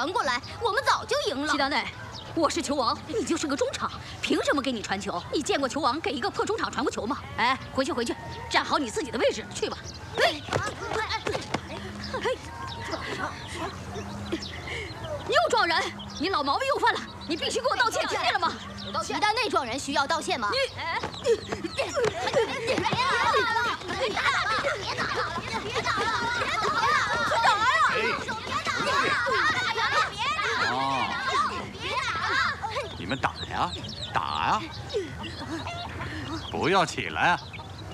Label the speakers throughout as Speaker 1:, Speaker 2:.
Speaker 1: 传过来，我们早就赢了。
Speaker 2: 齐达内，我是球王，你就是个中场，凭什么给你传球？你见过球王给一个破中场传过球吗？哎，回去回去，站好你自己的位置，去吧。哎嘿，嘿，又撞人，你老毛病又犯了，你必须给我道歉，听见了吗？
Speaker 1: 齐达内撞人需要道歉吗？
Speaker 2: 你，别打了，别打了，别打了，别打了，别打了，别打了，快打呀！
Speaker 3: 哦，你们打呀，打呀，不要起来，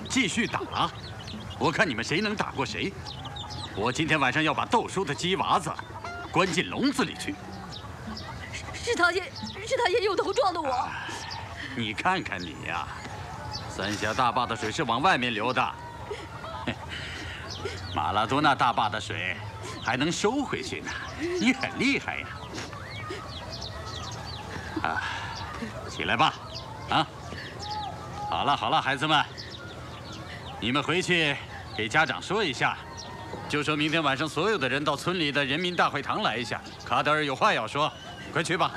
Speaker 3: 继续打。我看你们谁能打过谁。我今天晚上要把斗叔的鸡娃子关进笼子里去。
Speaker 2: 是他先，是他先用头撞的我。
Speaker 3: 你看看你呀，三峡大坝的水是往外面流的，马拉多纳大坝的水还能收回去呢。你很厉害呀！啊，起来吧，啊！好了好了，孩子们，你们回去给家长说一下，就说明天晚上所有的人到村里的人民大会堂来一下。卡德尔有话要说，快去吧。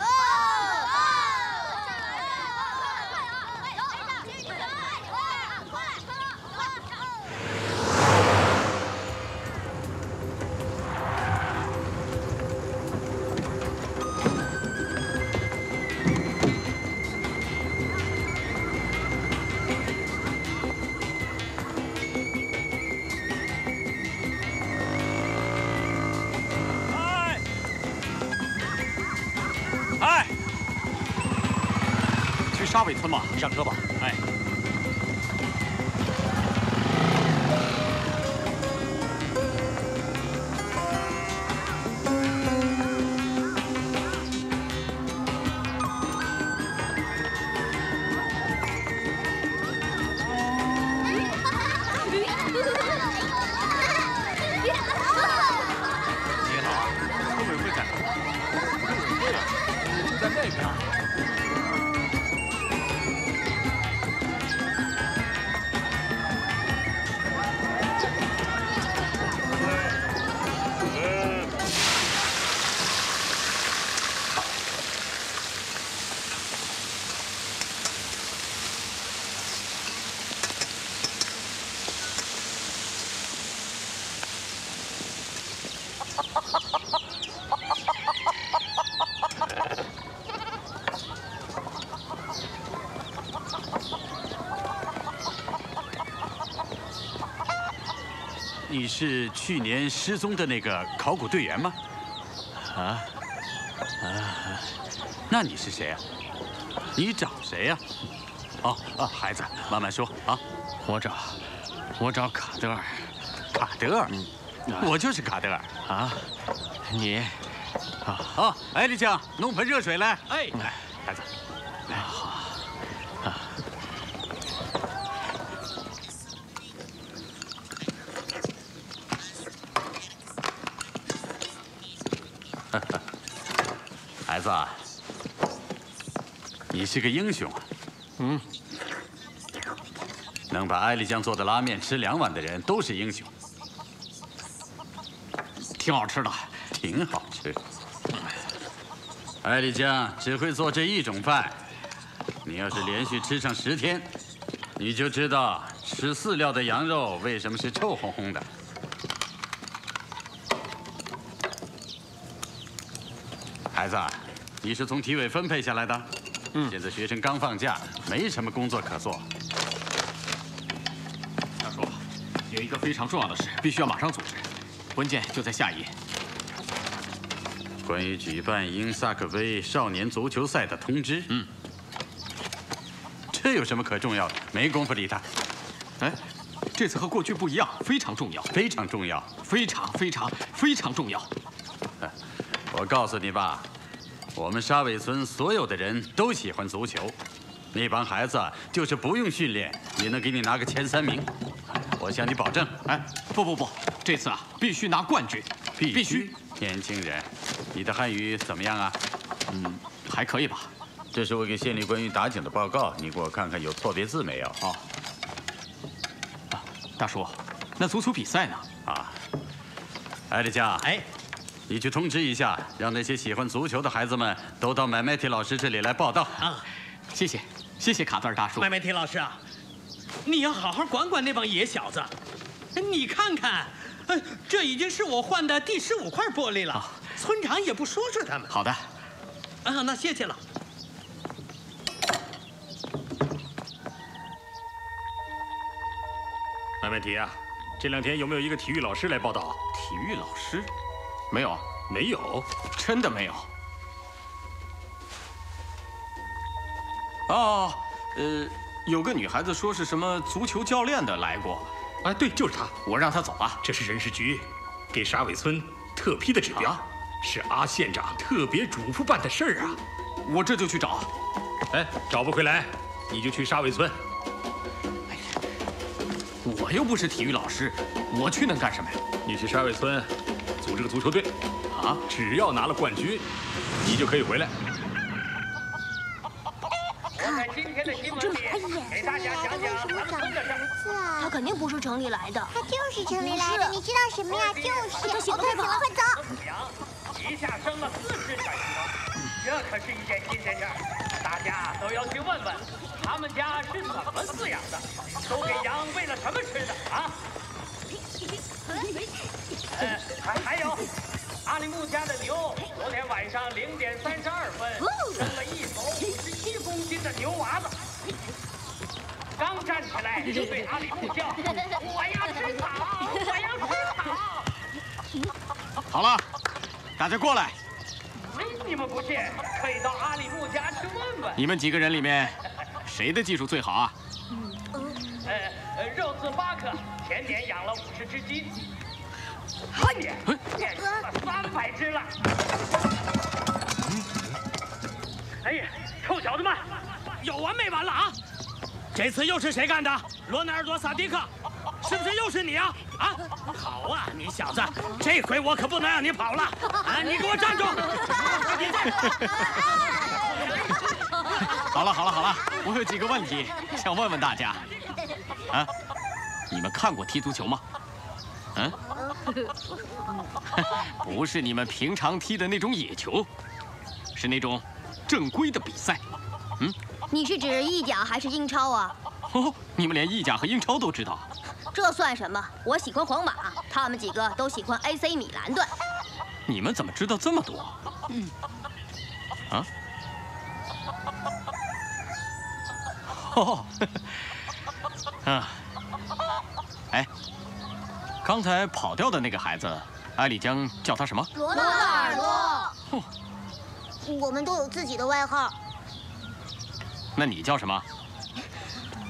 Speaker 4: 去
Speaker 3: 年失踪的那个考古队员吗？啊啊，那你是谁啊、你找谁呀、哦啊，孩子，慢慢说啊。
Speaker 4: 我找，我找卡德尔。
Speaker 3: 卡德尔，我就是卡德尔。
Speaker 4: 啊，你，啊，
Speaker 3: 哦，艾丽酱，弄盆热水来。
Speaker 5: 哎，
Speaker 3: 来，孩子，来，好。啊，孩子啊，你是个英雄啊！
Speaker 4: 嗯，
Speaker 3: 能把艾丽酱做的拉面吃两碗的人都是英雄，
Speaker 4: 挺好吃的。
Speaker 3: 挺好吃。艾丽酱只会做这一种饭，你要是连续吃上十天，你就知道吃饲料的羊肉为什么是臭烘烘的。孩子，你是从体委分配下来的，
Speaker 4: 嗯
Speaker 3: 现在学生刚放假，没什么工作可做。
Speaker 4: 大叔，有一个非常重要的事，必须要马上组织。文件就在下一页。
Speaker 3: 关于举办英萨克杯少年足球赛的通知。
Speaker 4: 嗯，
Speaker 3: 这有什么可重要的？没工夫理他，
Speaker 4: 哎，这次和过去不一样，非常重要，
Speaker 3: 非常重要。
Speaker 4: 非常非常非常重要。
Speaker 3: 我告诉你吧，我们沙尾村所有的人都喜欢足球，那帮孩子就是不用训练也能给你拿个前三名。我向你保证。
Speaker 4: 哎，不不不，这次啊必须拿冠军，必须。
Speaker 3: 年轻人，你的汉语怎么样啊？
Speaker 4: 嗯，还可以吧。
Speaker 3: 这是我给县里关于打井的报告，你给我看看有错别字没有？
Speaker 4: 哦。啊，大叔，那足球比赛呢？
Speaker 3: 啊，艾丽佳，
Speaker 6: 哎，
Speaker 3: 你去通知一下，让那些喜欢足球的孩子们都到麦麦提老师这里来报道。
Speaker 6: 啊，
Speaker 4: 谢谢，谢谢卡字儿大叔。
Speaker 6: 麦麦提老师啊，你要好好管管那帮野小子。你看看，呃，这已经是我换的第十五块玻璃了。村长也不说说他们。
Speaker 4: 好的。
Speaker 6: 啊，那谢谢了。
Speaker 7: 麦麦提啊，这两天有没有一个体育老师来报道？
Speaker 4: 体育老师？没有，
Speaker 7: 没有，
Speaker 4: 真的没有。哦，呃，有个女孩子说是什么足球教练的来过。
Speaker 7: 哎，对，就是她，
Speaker 4: 我让她走了。
Speaker 7: 这是人事局给沙尾村特批的指标，是阿县长特别嘱咐办的事儿啊。
Speaker 4: 我这就去找。
Speaker 7: 哎，找不回来，你就去沙尾村。
Speaker 4: 我又不是体育老师，我去能干什么呀？
Speaker 7: 你去沙尾村组织个足球队，啊，只要拿了冠军，你就可以回来。
Speaker 1: 看，这蚂蚁，给大家讲讲咱们村的事他肯定不是城里来的，
Speaker 8: 他就是城里来的。你知道什么呀？就是。
Speaker 1: 快醒了，快走！
Speaker 6: 一下生了四只小鸡吗？这可是一件新鲜事，大家都要去问问，他们家是怎么饲养的，都给羊喂了什么吃的啊？呃，还还有，阿里木家的牛，昨天晚上零点三十二分生了一头五十一公斤的牛娃子，刚站起来就对阿里木叫：“我要吃草，我要吃草。”
Speaker 4: 好了，大家过来。
Speaker 6: 你们不信，可以到阿里木家去问问。
Speaker 4: 你们几个人里面，谁的技术最好啊？
Speaker 6: 呃，肉质八克，前年养了五十只鸡，后年变成了三百只了。哎呀，臭小子们，有完没完了啊？这次又是谁干的？罗纳尔多·萨迪克，是不是又是你啊？啊，好啊，你小子，这回我可不能让你跑了！啊，你给我站住！
Speaker 4: 好了好了好了，我有几个问题想问问大家。啊，你们看过踢足球吗？嗯，不是你们平常踢的那种野球，是那种正规的比赛。
Speaker 1: 嗯，你是指意甲还是英超啊？
Speaker 4: 哦，你们连意甲和英超都知道。
Speaker 1: 这算什么？我喜欢皇马，他们几个都喜欢 AC 米兰队。
Speaker 4: 你们怎么知道这么多？嗯。啊？哦。啊。哎，刚才跑掉的那个孩子，艾丽江叫他什么？
Speaker 1: 罗纳尔多。
Speaker 8: 哼。我们都有自己的外号。
Speaker 4: 那你叫什么？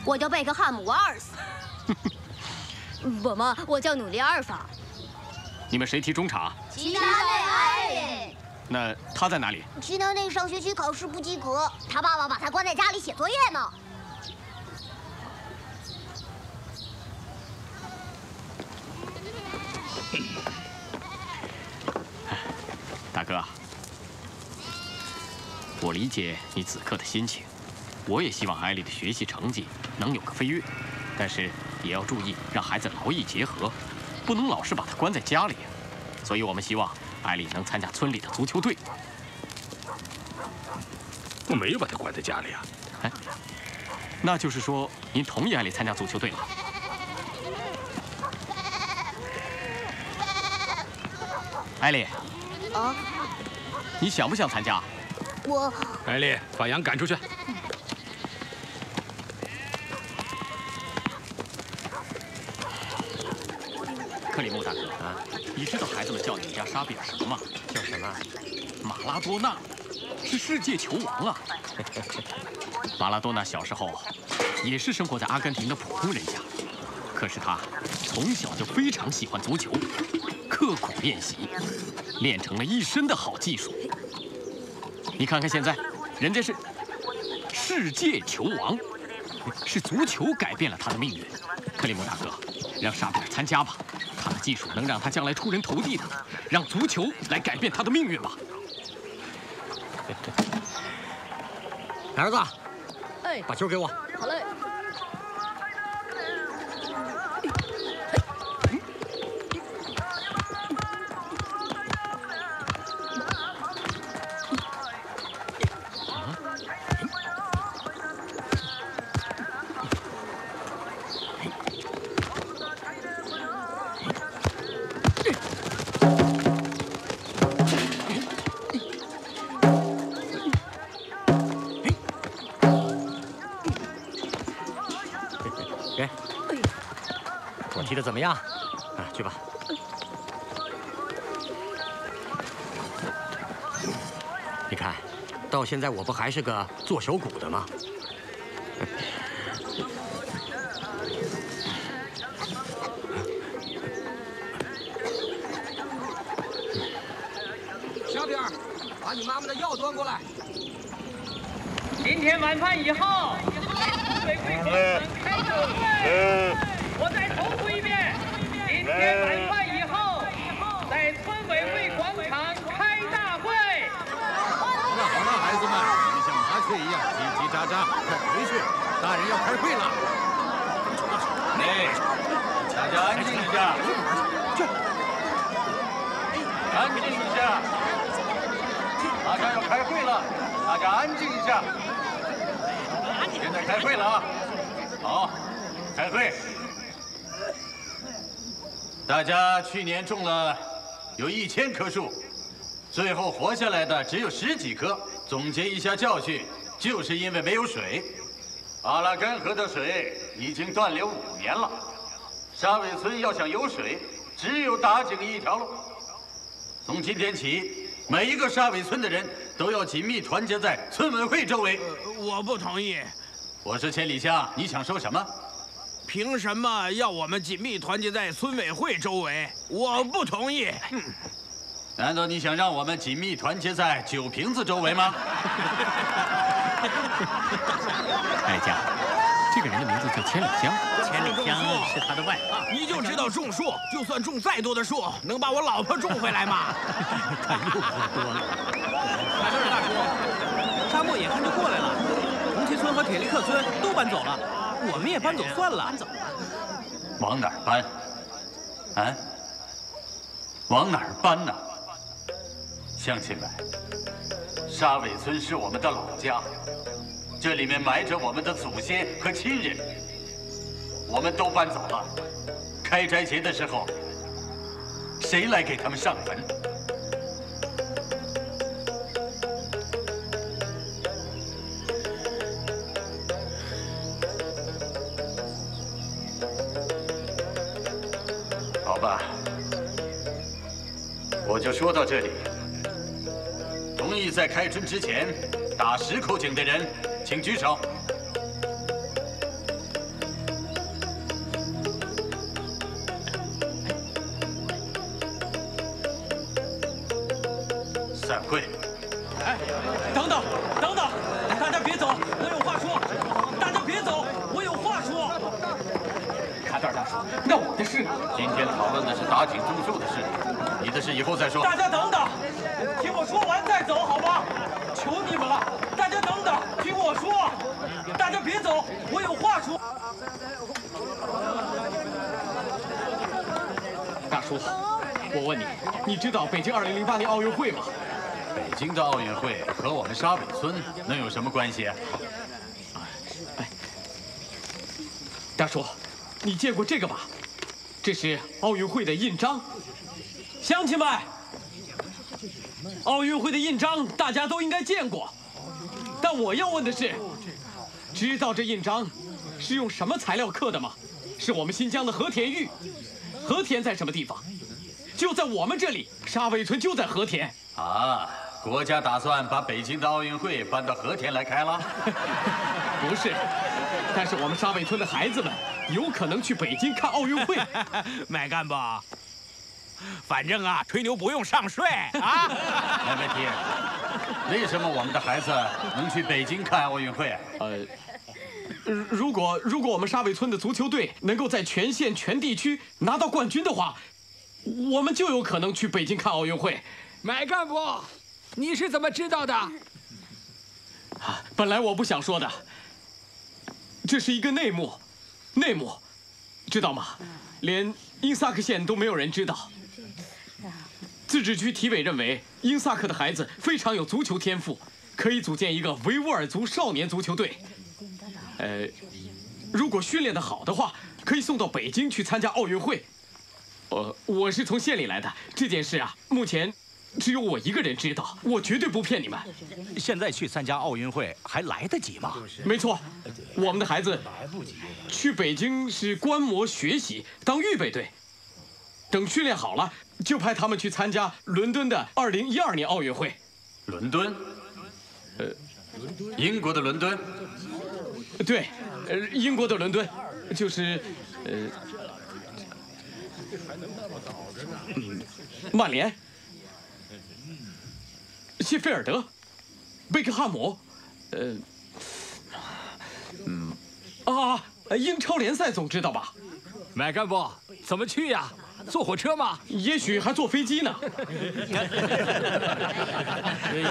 Speaker 1: 我叫贝克汉姆·瓦尔斯。不嘛，我叫努力阿尔法。
Speaker 4: 你们谁踢中场？
Speaker 1: 齐达内艾利。
Speaker 4: 那他在哪里？
Speaker 8: 齐达内上学期考试不及格，
Speaker 1: 他爸爸把他关在家里写作业呢。
Speaker 4: 大哥，我理解你此刻的心情，我也希望艾丽的学习成绩能有个飞跃，但是。也要注意，让孩子劳逸结合，不能老是把他关在家里。所以我们希望艾丽能参加村里的足球队。
Speaker 7: 我没有把他关在家里啊。哎，
Speaker 4: 那就是说您同意艾丽参加足球队了？艾丽，啊，你想不想参加？
Speaker 8: 我。
Speaker 7: 艾丽，把羊赶出去。
Speaker 4: 克里木大哥啊，你知道孩子们叫你们家沙比尔什么吗？
Speaker 3: 叫什么？
Speaker 4: 马拉多纳，是世界球王啊！马拉多纳小时候也是生活在阿根廷的普通人家，可是他从小就非常喜欢足球，刻苦练习，练成了一身的好技术。你看看现在，人家是世界球王，是足球改变了他的命运。克里姆大哥。
Speaker 5: 让沙比尔参加吧，他的技术能让他将来出人头地的，让足球来改变他的命运吧。
Speaker 9: 儿子，哎，把球给我。
Speaker 2: 好嘞。
Speaker 9: 到现在我不还是个做手鼓的吗？
Speaker 4: 小饼，把你妈妈的药端过来。
Speaker 6: 今天晚饭以后，为贵公子开酒会。我再重复一遍：今天晚饭以后，在村委会广场开大会。
Speaker 3: 好了好了，孩子们，你们像麻雀一样叽叽喳喳，快回去！大人要开会了。哎，大家安静一下。安静一下。大家要开会了，大家安静一下。现在开会了啊！好，开会。大家去年种了有一千棵树，最后活下来的只有十几棵。总结一下教训，就是因为没有水。阿拉干河的水已经断流五年了，沙尾村要想有水，只有打井一条路。从今天起，每一个沙尾村的人都要紧密团结在村委会周围。
Speaker 10: 我不同意。
Speaker 3: 我是千里香，你想说什么？
Speaker 10: 凭什么要我们紧密团结在村委会周围？我不同意。
Speaker 3: 难道你想让我们紧密团结在酒瓶子周围吗？
Speaker 5: 哀 家，这个人的名字叫千里香。
Speaker 9: 千里香是他的外号。
Speaker 10: 你就知道种树，就算种再多的树，能把我老婆种回来吗？
Speaker 9: 他又喝多了。
Speaker 4: 哪事大叔？沙漠眼看就过来了，红旗村和铁力克村都搬走了。我们也搬走算了。搬走了，
Speaker 3: 往哪儿搬？啊？往哪儿搬呢？乡亲们，沙尾村是我们的老家，这里面埋着我们的祖先和亲人。我们都搬走了，开斋节的时候，谁来给他们上坟？好吧，我就说到这里。同意在开春之前打十口井的人，请举手。散会。
Speaker 4: 哎，等等，等等，大家别走，我有话说。大家别走，我有话说。
Speaker 10: 卡德尔大叔，那我的事呢？
Speaker 3: 今天讨论的是打井种树的事。你的事以后再说。
Speaker 4: 大家等等，听我说完再走，好吗？求你们了，大家等等，听我说。大家别走，我有话说。
Speaker 5: 大叔，我问你，你知道北京2008年奥运会吗？
Speaker 3: 北京的奥运会和我们沙尾村能有什么关系啊？哎，
Speaker 5: 大叔，你见过这个吧？这是奥运会的印章。
Speaker 4: 乡亲们，奥运会的印章大家都应该见过，但我要问的是，知道这印章是用什么材料刻的吗？是我们新疆的和田玉。和田在什么地方？就在我们这里，沙尾村就在和田。
Speaker 3: 啊，国家打算把北京的奥运会搬到和田来开了？
Speaker 4: 不是，但是我们沙尾村的孩子们有可能去北京看奥运会。
Speaker 10: 麦干部。反正啊，吹牛不用上税啊！
Speaker 3: 没问题。为什么我们的孩子能去北京看奥运会？呃，
Speaker 4: 如果如果我们沙尾村的足球队能够在全县全地区拿到冠军的话，我们就有可能去北京看奥运会。
Speaker 11: 买干部，你是怎么知道的？
Speaker 4: 啊，本来我不想说的，这是一个内幕，内幕，知道吗？连英萨克县都没有人知道。自治区体委认为英萨克的孩子非常有足球天赋，可以组建一个维吾尔族少年足球队。呃，如果训练的好的话，可以送到北京去参加奥运会。呃，我是从县里来的，这件事啊，目前只有我一个人知道，我绝对不骗你们。
Speaker 12: 现在去参加奥运会还来得及吗？
Speaker 4: 没错，我们的孩子去北京是观摩学习，当预备队。等训练好了，就派他们去参加伦敦的2012年奥运会。
Speaker 3: 伦敦？呃，英国的伦敦？
Speaker 4: 对，呃，英国的伦敦，就是，呃，曼联、谢菲尔德、贝克汉姆，呃，嗯，啊，英超联赛总知道吧？
Speaker 11: 买干部，怎么去呀？坐火车吗？
Speaker 4: 也许还坐飞机呢。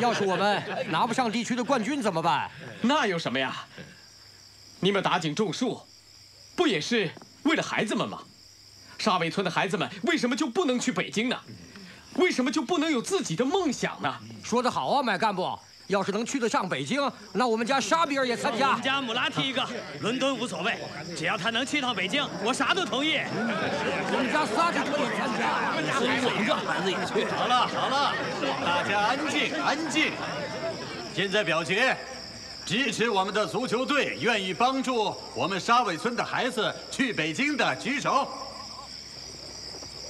Speaker 9: 要是我们拿不上地区的冠军怎么办？
Speaker 4: 那有什么呀？你们打井种树，不也是为了孩子们吗？沙尾村的孩子们为什么就不能去北京呢？为什么就不能有自己的梦想呢？
Speaker 9: 说得好啊，麦干部。要是能去得上北京，那我们家沙比尔也参加。
Speaker 5: 我们家姆拉提一个，伦敦无所谓，只要他能去趟北京，我啥都同意。
Speaker 9: 我们家仨就可以参加。
Speaker 5: 所以我们这孩子也去。
Speaker 3: 好了好了，大家安静安静。现在表决，支持我们的足球队，愿意帮助我们沙尾村的孩子去北京的举手。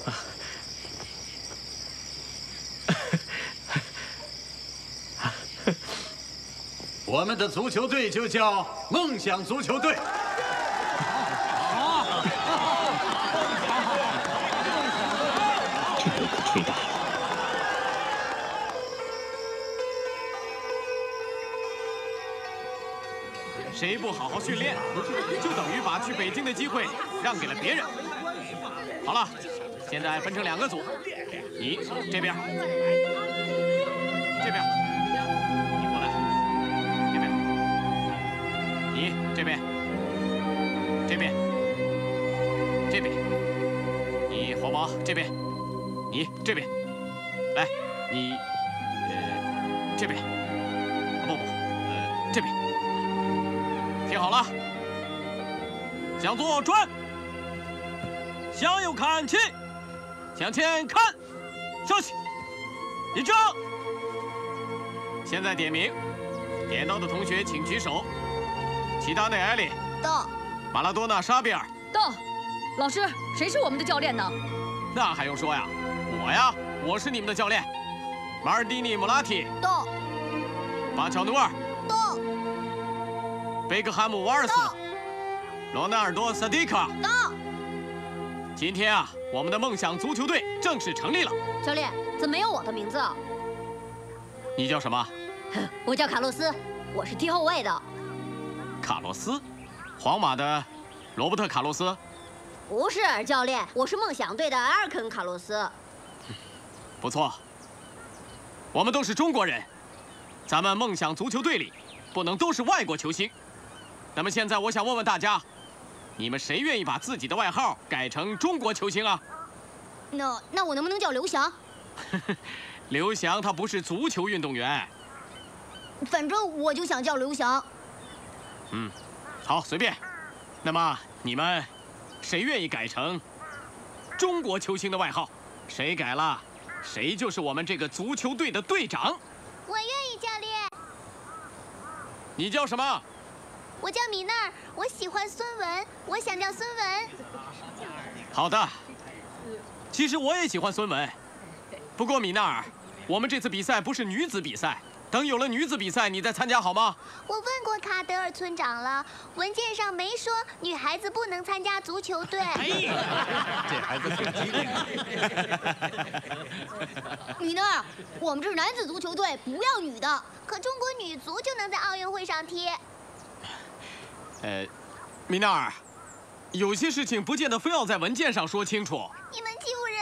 Speaker 3: 我们的足球队就叫梦想足球队。
Speaker 4: 谁不好好训练，就等于把去北京的机会让给了别人。好了，现在分成两个组，你这边，这边。你过来，这边，你这边，这边，这边，你黄毛这边，你这边，来，你呃这边，向左转，向右看齐，向前看，稍息，立正。现在点名，点到的同学请举手。齐达内·埃里
Speaker 8: 到，
Speaker 1: 马
Speaker 4: 拉多纳·沙比尔
Speaker 1: 到，老师，谁是我们的教练呢？
Speaker 4: 那还用说呀，我呀，我是你们的教练。马尔蒂尼·穆拉提
Speaker 8: 到，
Speaker 4: 巴乔努尔
Speaker 8: 到，
Speaker 4: 贝克汉姆·瓦尔斯罗纳尔多·萨迪卡
Speaker 8: 到。
Speaker 4: 今天啊，我们的梦想足球队正式成立了。
Speaker 1: 教练，怎么没有我的名字？
Speaker 4: 你叫什么？
Speaker 1: 我叫卡洛斯，我是踢后卫的。
Speaker 4: 卡洛斯，皇马的罗伯特·卡洛斯，
Speaker 1: 不是教练，我是梦想队的埃尔肯·卡洛斯。
Speaker 4: 不错，我们都是中国人，咱们梦想足球队里不能都是外国球星。那么现在我想问问大家，你们谁愿意把自己的外号改成中国球星啊？
Speaker 1: 那那我能不能叫刘翔？
Speaker 4: 刘翔他不是足球运动员。
Speaker 1: 反正我就想叫刘翔。
Speaker 4: 嗯，好，随便。那么你们谁愿意改成中国球星的外号？谁改了，谁就是我们这个足球队的队长。
Speaker 8: 我愿意，教练。
Speaker 4: 你叫什么？
Speaker 8: 我叫米娜，我喜欢孙文，我想叫孙文。
Speaker 4: 好的。其实我也喜欢孙文，不过米娜尔，我们这次比赛不是女子比赛。等有了女子比赛，你再参加好吗？
Speaker 8: 我问过卡德尔村长了，文件上没说女孩子不能参加足球队。哎
Speaker 3: 呀，这孩子挺机灵。
Speaker 1: 米娜儿，我们这是男子足球队，不要女的。
Speaker 8: 可中国女足就能在奥运会上踢。
Speaker 4: 呃，米娜尔，有些事情不见得非要在文件上说清楚。
Speaker 13: 你们欺负人！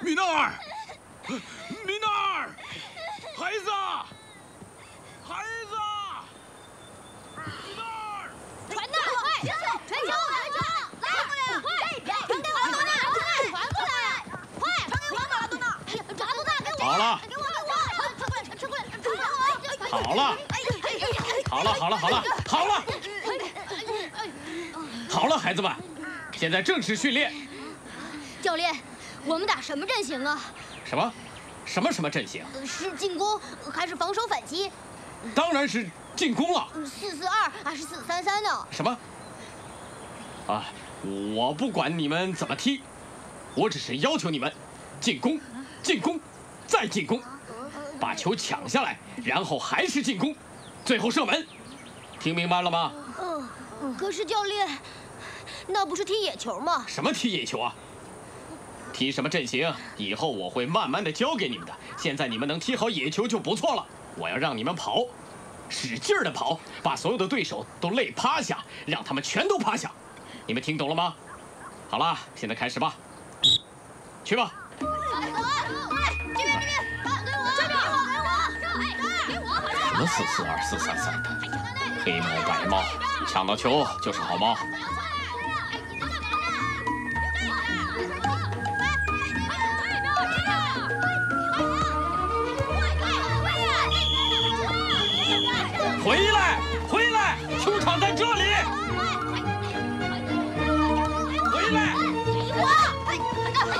Speaker 14: 米娜尔，米娜尔，孩子，孩子，米娜尔，
Speaker 8: 传呐，快，传球，传球，来，快，传给马拉多纳，快，传过来，快，传给我，马拉多纳，马拉多纳，给我，
Speaker 4: 好了，
Speaker 8: 给我，传过来，传过来，传过来，
Speaker 4: 好了，好了，好了，好了，好了，好了，孩子们，现在正式训练。
Speaker 1: 教练，我们打什么阵型啊？
Speaker 4: 什么？什么什么阵型？
Speaker 1: 是进攻还是防守反击？
Speaker 4: 当然是进攻了。
Speaker 1: 四四二还是四三三呢？
Speaker 4: 什么？啊，我不管你们怎么踢，我只是要求你们进攻，进攻，再进攻，把球抢下来，然后还是进攻，最后射门。听明白了吗？
Speaker 1: 嗯，可是教练，那不是踢野球吗？
Speaker 4: 什么踢野球啊？踢什么阵型？以后我会慢慢的教给你们的。现在你们能踢好野球就不错了。我要让你们跑，使劲儿的跑，把所有的对手都累趴下，让他们全都趴下。你们听懂了吗？好了，现在开始吧，去吧。
Speaker 8: 这
Speaker 4: 什么四四二四三三的，黑猫白猫，抢到球就是好猫。回来，回来，球场在这里。回来，
Speaker 8: 快抢啊！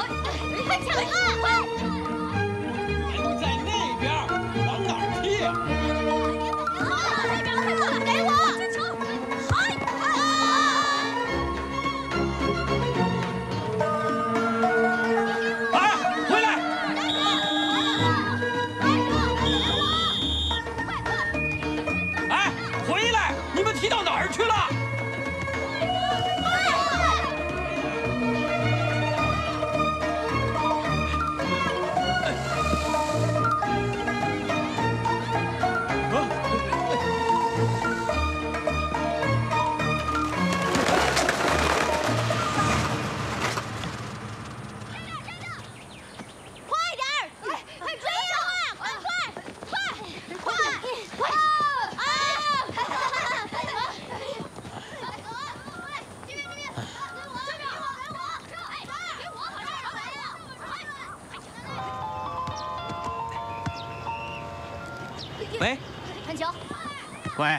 Speaker 10: 喂，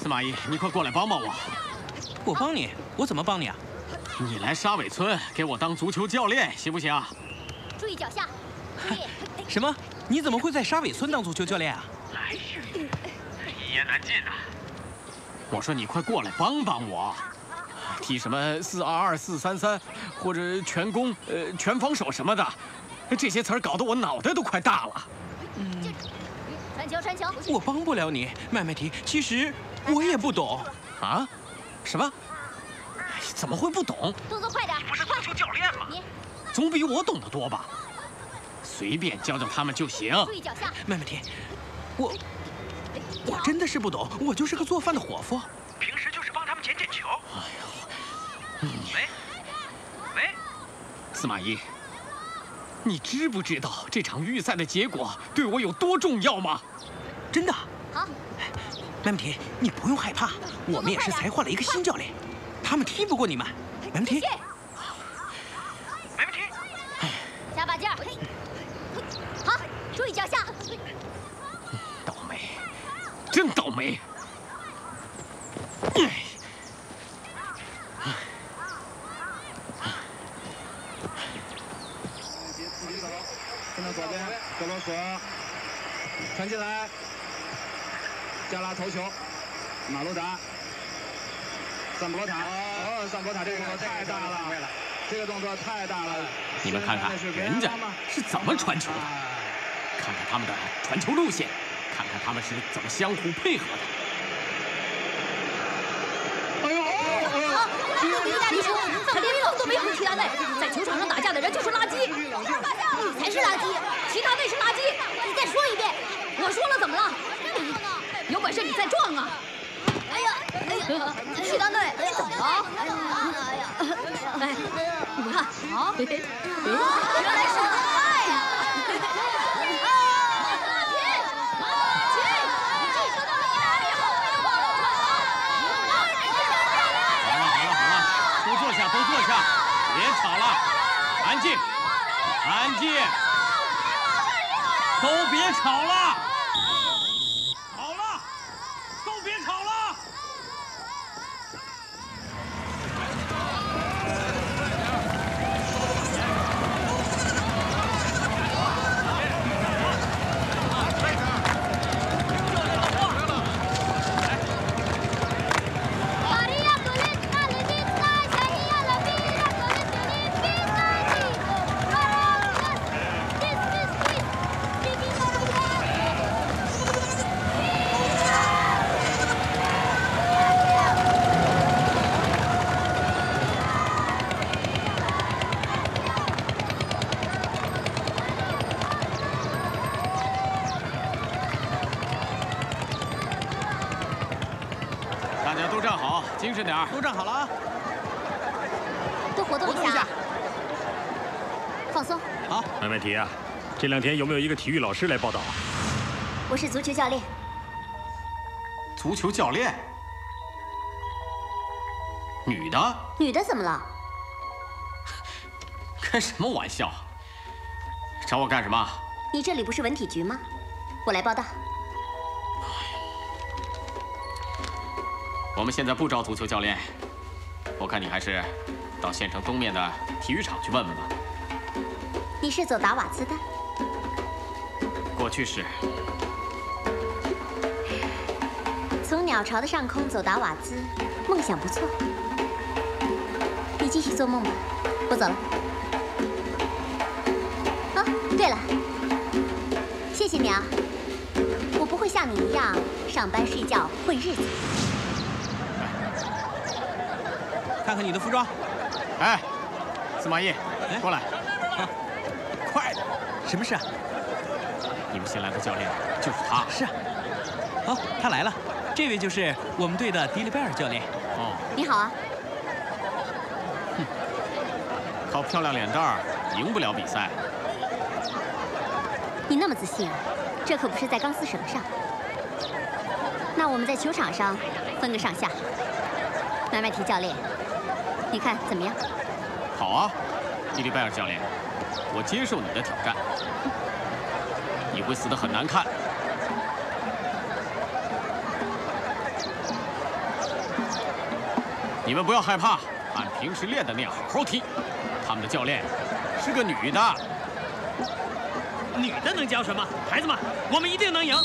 Speaker 4: 司马懿，你快过来帮帮我！
Speaker 10: 我帮你，我怎么帮你啊？
Speaker 4: 你来沙尾村给我当足球教练，行不行？
Speaker 1: 注意脚下。
Speaker 10: 什么？你怎么会在沙尾村当足球教练啊？
Speaker 4: 一言难尽呐！我说你快过来帮帮我，踢什么四二二四三三，或者全攻呃全防守什么的，这些词儿搞得我脑袋都快大了。
Speaker 1: 传球。
Speaker 10: 我帮不了你，麦麦提。其实我也不懂。
Speaker 4: 啊？什么？怎么会不懂？
Speaker 1: 动作快点！
Speaker 4: 不是足球教练吗？总比我懂得多吧？随便教教他们就行。
Speaker 1: 注意脚下。
Speaker 10: 麦麦提，我我真的是不懂，我就是个做饭的伙夫。
Speaker 15: 平时就是帮他们捡捡球。
Speaker 4: 哎呦，
Speaker 15: 喂，喂，
Speaker 4: 司马懿，你知不知道这场预赛的结果对我有多重要吗？
Speaker 10: 真的。
Speaker 1: 好。
Speaker 10: 麦麦提，你不用害怕，我们也是才换了一个新教练，他们踢不过你们。麦麦提，
Speaker 15: 没问题。
Speaker 1: 加把劲儿。好，注意脚下。
Speaker 4: 倒霉，真倒霉。哎
Speaker 11: 看到左边，格罗索传进来，加拉头球，马路达，桑博塔，哦，桑博塔这个动作太大了，这个动作太大了。
Speaker 4: 你们看看人家是怎么传球的，看看他们的传球路线，看看他们是怎么相互配合的。
Speaker 11: 哎呦！
Speaker 8: 意大利说，他连碰都没碰齐达内，在球场上打架的人就是垃圾，你才是垃圾，齐达内是垃圾，
Speaker 2: 我说了怎么了？有本事你再撞啊！
Speaker 1: 哎呀，哎呀，许大队，你怎么了？
Speaker 2: 哎，你看，
Speaker 1: 啊，原来是他呀！
Speaker 4: 都坐下，都坐下，别吵了，安静，安静，都别吵了，好了，都别吵了。大家都站好，精神点儿。
Speaker 10: 都站好了啊！
Speaker 16: 多活动一下，放松。
Speaker 10: 好，
Speaker 7: 没问题啊。这两天有没有一个体育老师来报道啊？
Speaker 16: 我是足球教练，
Speaker 4: 足球教练，女的，
Speaker 16: 女的怎么了？
Speaker 4: 开什么玩笑？找我干什么？
Speaker 16: 你这里不是文体局吗？我来报道。
Speaker 4: 我们现在不招足球教练，我看你还是到县城东面的体育场去问问吧。
Speaker 16: 你是走达瓦兹的？
Speaker 4: 过去是。
Speaker 16: 从鸟巢的上空走达瓦兹，梦想不错。你继续做梦吧，我走了。哦，对了，谢谢你啊，我不会像你一样上班睡觉混日子。
Speaker 10: 看看你的服装。
Speaker 4: 哎，司马懿，过来。
Speaker 10: 好，快，什么事啊？
Speaker 4: 你们新来的教练就是他。
Speaker 10: 是啊。哦，他来了。这位就是我们队的迪丽贝尔教练。
Speaker 4: 哦，
Speaker 16: 你好啊。
Speaker 4: 靠漂亮脸蛋儿赢不了比赛。
Speaker 16: 你那么自信啊？这可不是在钢丝绳上。那我们在球场上分个上下。麦麦提教练，你看怎么样？
Speaker 4: 好啊，迪丽拜尔教练，我接受你的挑战。你会死得很难看。你们不要害怕，按平时练的那样好好踢。他们的教练是个女的。
Speaker 10: 女的能教什么？孩子们，我们一定能赢！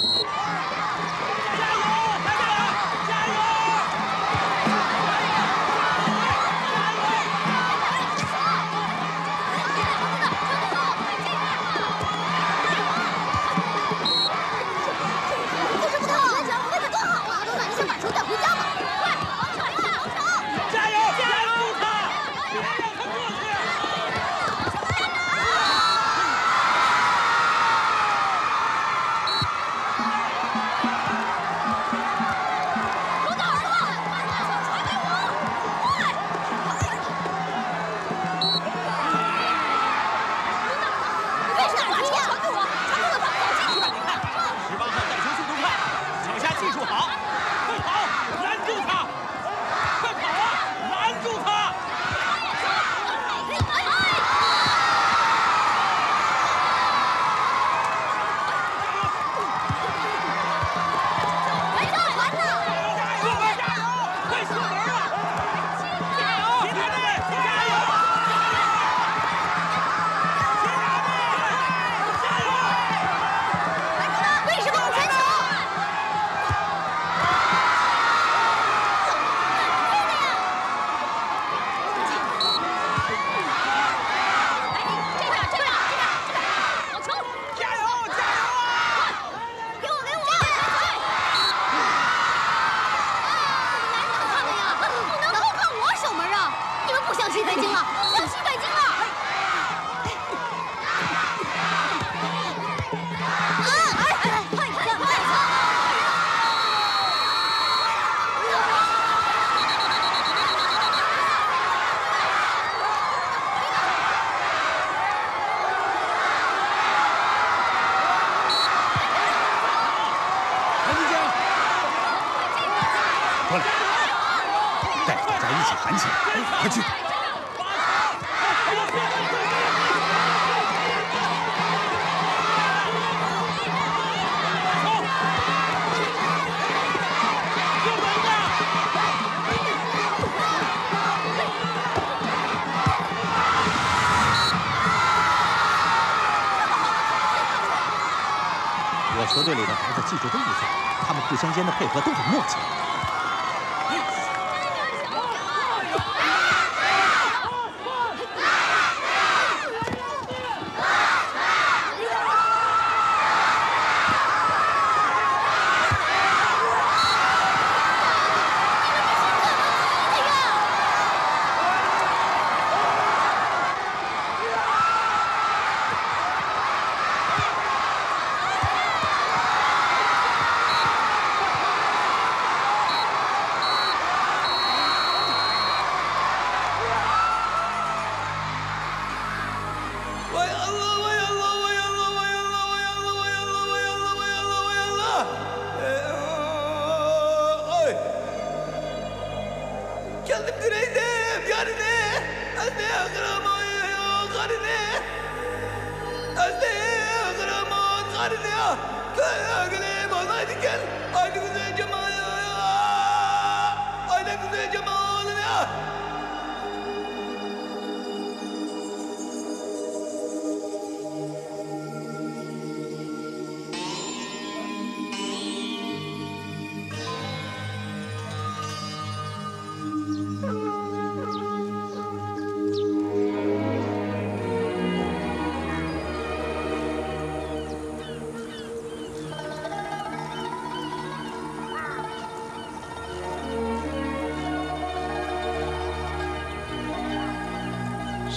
Speaker 12: 间的配合都很默契。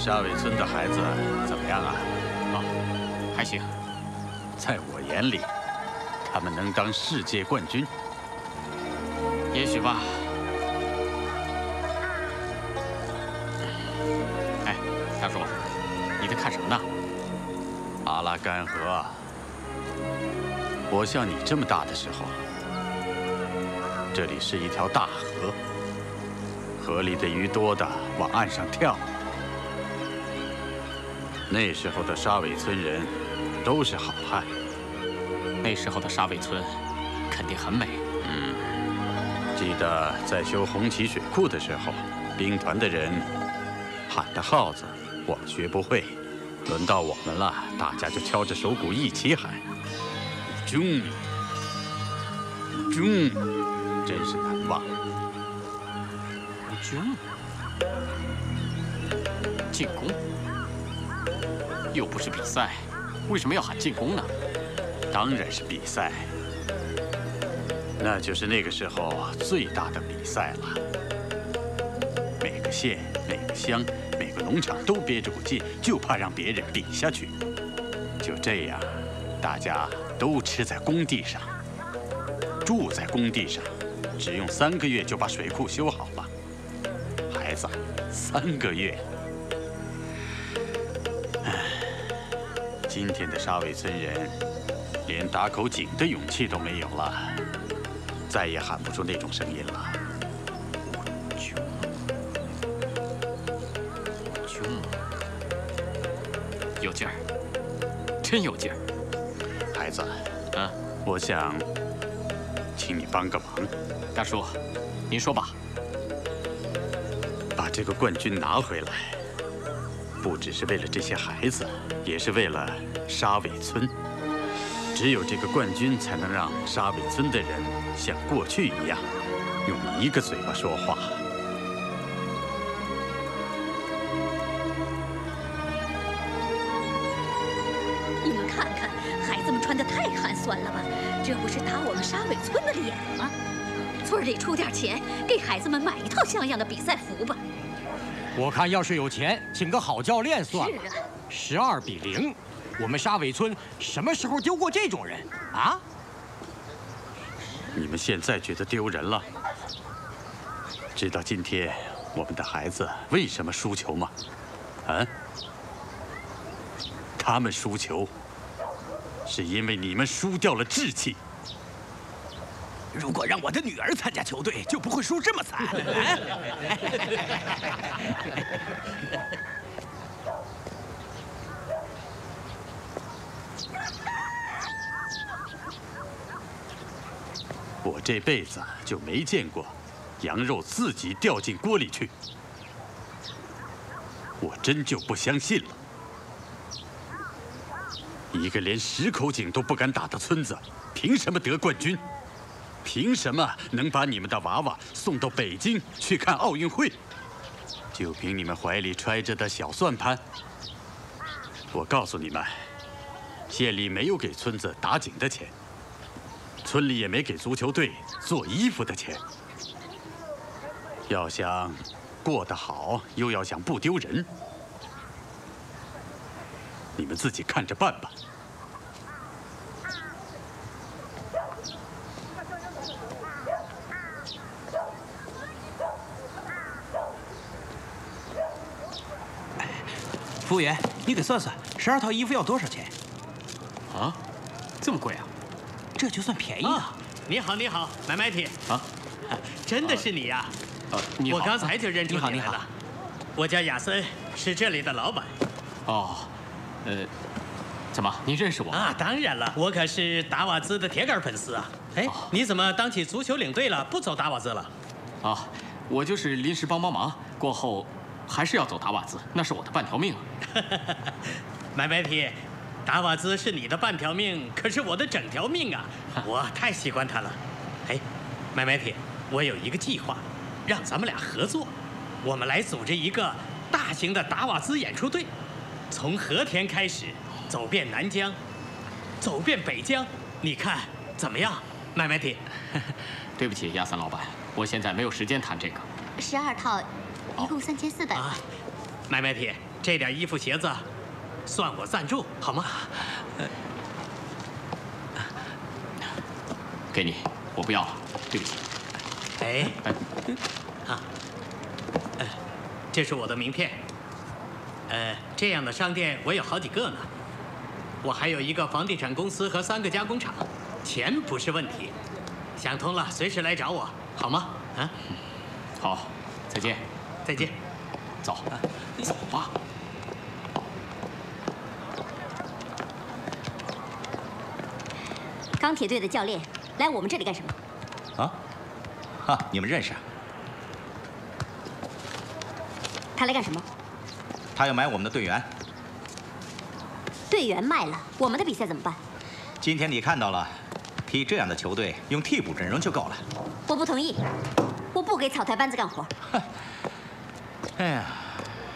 Speaker 3: 沙尾村的孩子怎么样啊？
Speaker 4: 啊，还行。
Speaker 3: 在我眼里，他们能当世界冠军。
Speaker 4: 也许吧。哎，大叔，你在看什么呢？
Speaker 3: 阿拉干河。我像你这么大的时候，这里是一条大河，河里的鱼多的往岸上跳。那时候的沙尾村人都是好汉。
Speaker 4: 那时候的沙尾村肯定很美。
Speaker 3: 嗯，记得在修红旗水库的时候，兵团的人喊的号子，我们学不会。轮到我们了，大家就敲着手鼓一起喊。中，中，真是难忘。
Speaker 4: 是比赛，为什么要喊进攻呢？
Speaker 3: 当然是比赛，那就是那个时候最大的比赛了。每个县、每个乡、每个农场都憋着股劲，就怕让别人比下去。就这样，大家都吃在工地上，住在工地上，只用三个月就把水库修好了。孩子，三个月。今天的沙尾村人，连打口井的勇气都没有了，再也喊不出那种声音了。
Speaker 4: 有劲儿，真有劲儿。
Speaker 3: 孩子，啊，我想请你帮个忙。
Speaker 4: 大叔，您说吧。
Speaker 3: 把这个冠军拿回来，不只是为了这些孩子。也是为了沙尾村，只有这个冠军才能让沙尾村的人像过去一样，用一个嘴巴说话。
Speaker 2: 你们看看，孩子们穿的太寒酸了吧？这不是打我们沙尾村的脸吗？村里出点钱，给孩子们买一套像样的比赛服吧。
Speaker 9: 我看要是有钱，请个好教练算了。
Speaker 2: 是啊。
Speaker 9: 十二比零，我们沙尾村什么时候丢过这种人啊？
Speaker 3: 你们现在觉得丢人了？知道今天我们的孩子为什么输球吗？嗯？他们输球，是因为你们输掉了志气。
Speaker 17: 如果让我的女儿参加球队，就不会输这么惨。
Speaker 3: 我这辈子就没见过羊肉自己掉进锅里去，我真就不相信了。一个连十口井都不敢打的村子，凭什么得冠军？凭什么能把你们的娃娃送到北京去看奥运会？就凭你们怀里揣着的小算盘？我告诉你们，县里没有给村子打井的钱。村里也没给足球队做衣服的钱。要想过得好，又要想不丢人，你们自己看着办吧。
Speaker 10: 服务员，你给算算，十二套衣服要多少钱？
Speaker 4: 啊，这么贵啊？
Speaker 10: 这就算便宜了。
Speaker 5: 你好，你好，买买提啊，真的是你呀？
Speaker 4: 呃，你
Speaker 5: 好，我刚才就认出你来了。我叫亚森，是这里的老板。
Speaker 4: 哦，呃，怎么，您认识我
Speaker 5: 啊？当然了，我可是达瓦兹的铁杆粉丝啊。哎，你怎么当起足球领队了，不走达瓦兹了？
Speaker 4: 啊，我就是临时帮帮忙，过后还是要走达瓦兹，那是我的半条命啊。
Speaker 5: 买买提。达瓦兹是你的半条命，可是我的整条命啊！我太喜欢他了。哎，麦麦提，我有一个计划，让咱们俩合作，我们来组织一个大型的达瓦兹演出队，从和田开始，走遍南疆，走遍北疆，你看怎么样？麦麦提，
Speaker 4: 对不起，亚森老板，我现在没有时间谈这个。
Speaker 16: 十二套，一共三千四百。
Speaker 5: 麦麦提，这点衣服鞋子。算我赞助好吗？
Speaker 4: 给你，我不要了，对不起。
Speaker 5: 哎，啊，呃，这是我的名片。呃，这样的商店我有好几个呢。我还有一个房地产公司和三个加工厂，钱不是问题。想通了，随时来找我，好吗？啊，
Speaker 4: 好，再见，
Speaker 5: 再见，
Speaker 4: 走，走吧。
Speaker 16: 钢铁队的教练来我们这里干什么？
Speaker 12: 啊？啊，你们认识？
Speaker 16: 他来干什么？
Speaker 12: 他要买我们的队员。
Speaker 16: 队员卖了，我们的比赛怎么办？
Speaker 12: 今天你看到了，踢这样的球队用替补阵容就够了。
Speaker 16: 我不同意，我不给草台班子干活。
Speaker 12: 哎呀，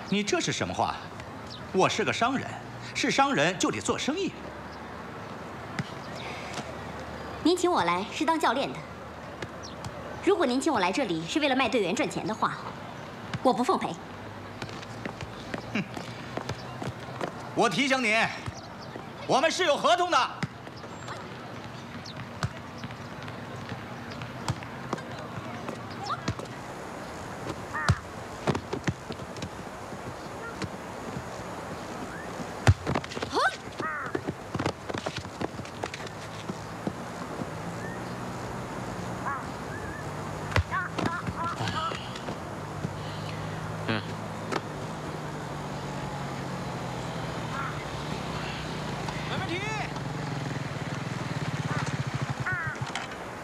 Speaker 12: 你这是什么话？我是个商人，是商人就得做生意。
Speaker 16: 您请我来是当教练的。如果您请我来这里是为了卖队员赚钱的话，我不奉陪。
Speaker 12: 哼！我提醒你，我们是有合同的。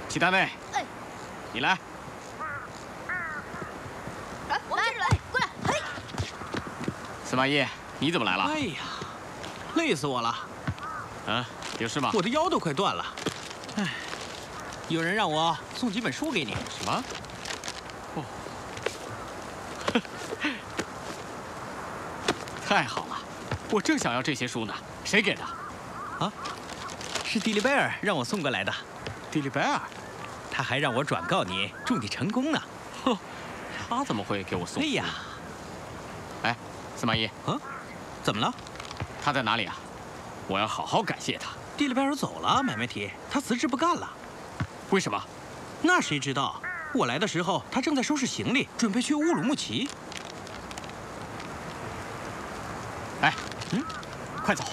Speaker 4: 齐单位，哎，你来。
Speaker 1: 来，我们接着来，过来，嘿。
Speaker 4: 司马懿，你怎么来了？
Speaker 10: 哎呀，累死我了。
Speaker 4: 啊，有事吗？
Speaker 10: 我的腰都快断了。哎，有人让我送几本书给你。
Speaker 4: 什么？哦，太好了，我正 想要这些书呢。谁给的？
Speaker 10: 啊，是迪丽贝尔让我送过来的。
Speaker 4: 迪丽贝尔。
Speaker 10: 他还让我转告你，祝你成功呢。
Speaker 4: 哼，他怎么会给我送？
Speaker 10: 哎呀，
Speaker 4: 哎，司马懿，
Speaker 10: 嗯，怎么了？
Speaker 4: 他在哪里啊？我要好好感谢他。
Speaker 10: 地里边人走了，买卖提，他辞职不干了。
Speaker 4: 为什么？
Speaker 10: 那谁知道？我来的时候，他正在收拾行李，准备去乌鲁木齐。
Speaker 4: 哎，嗯，快走！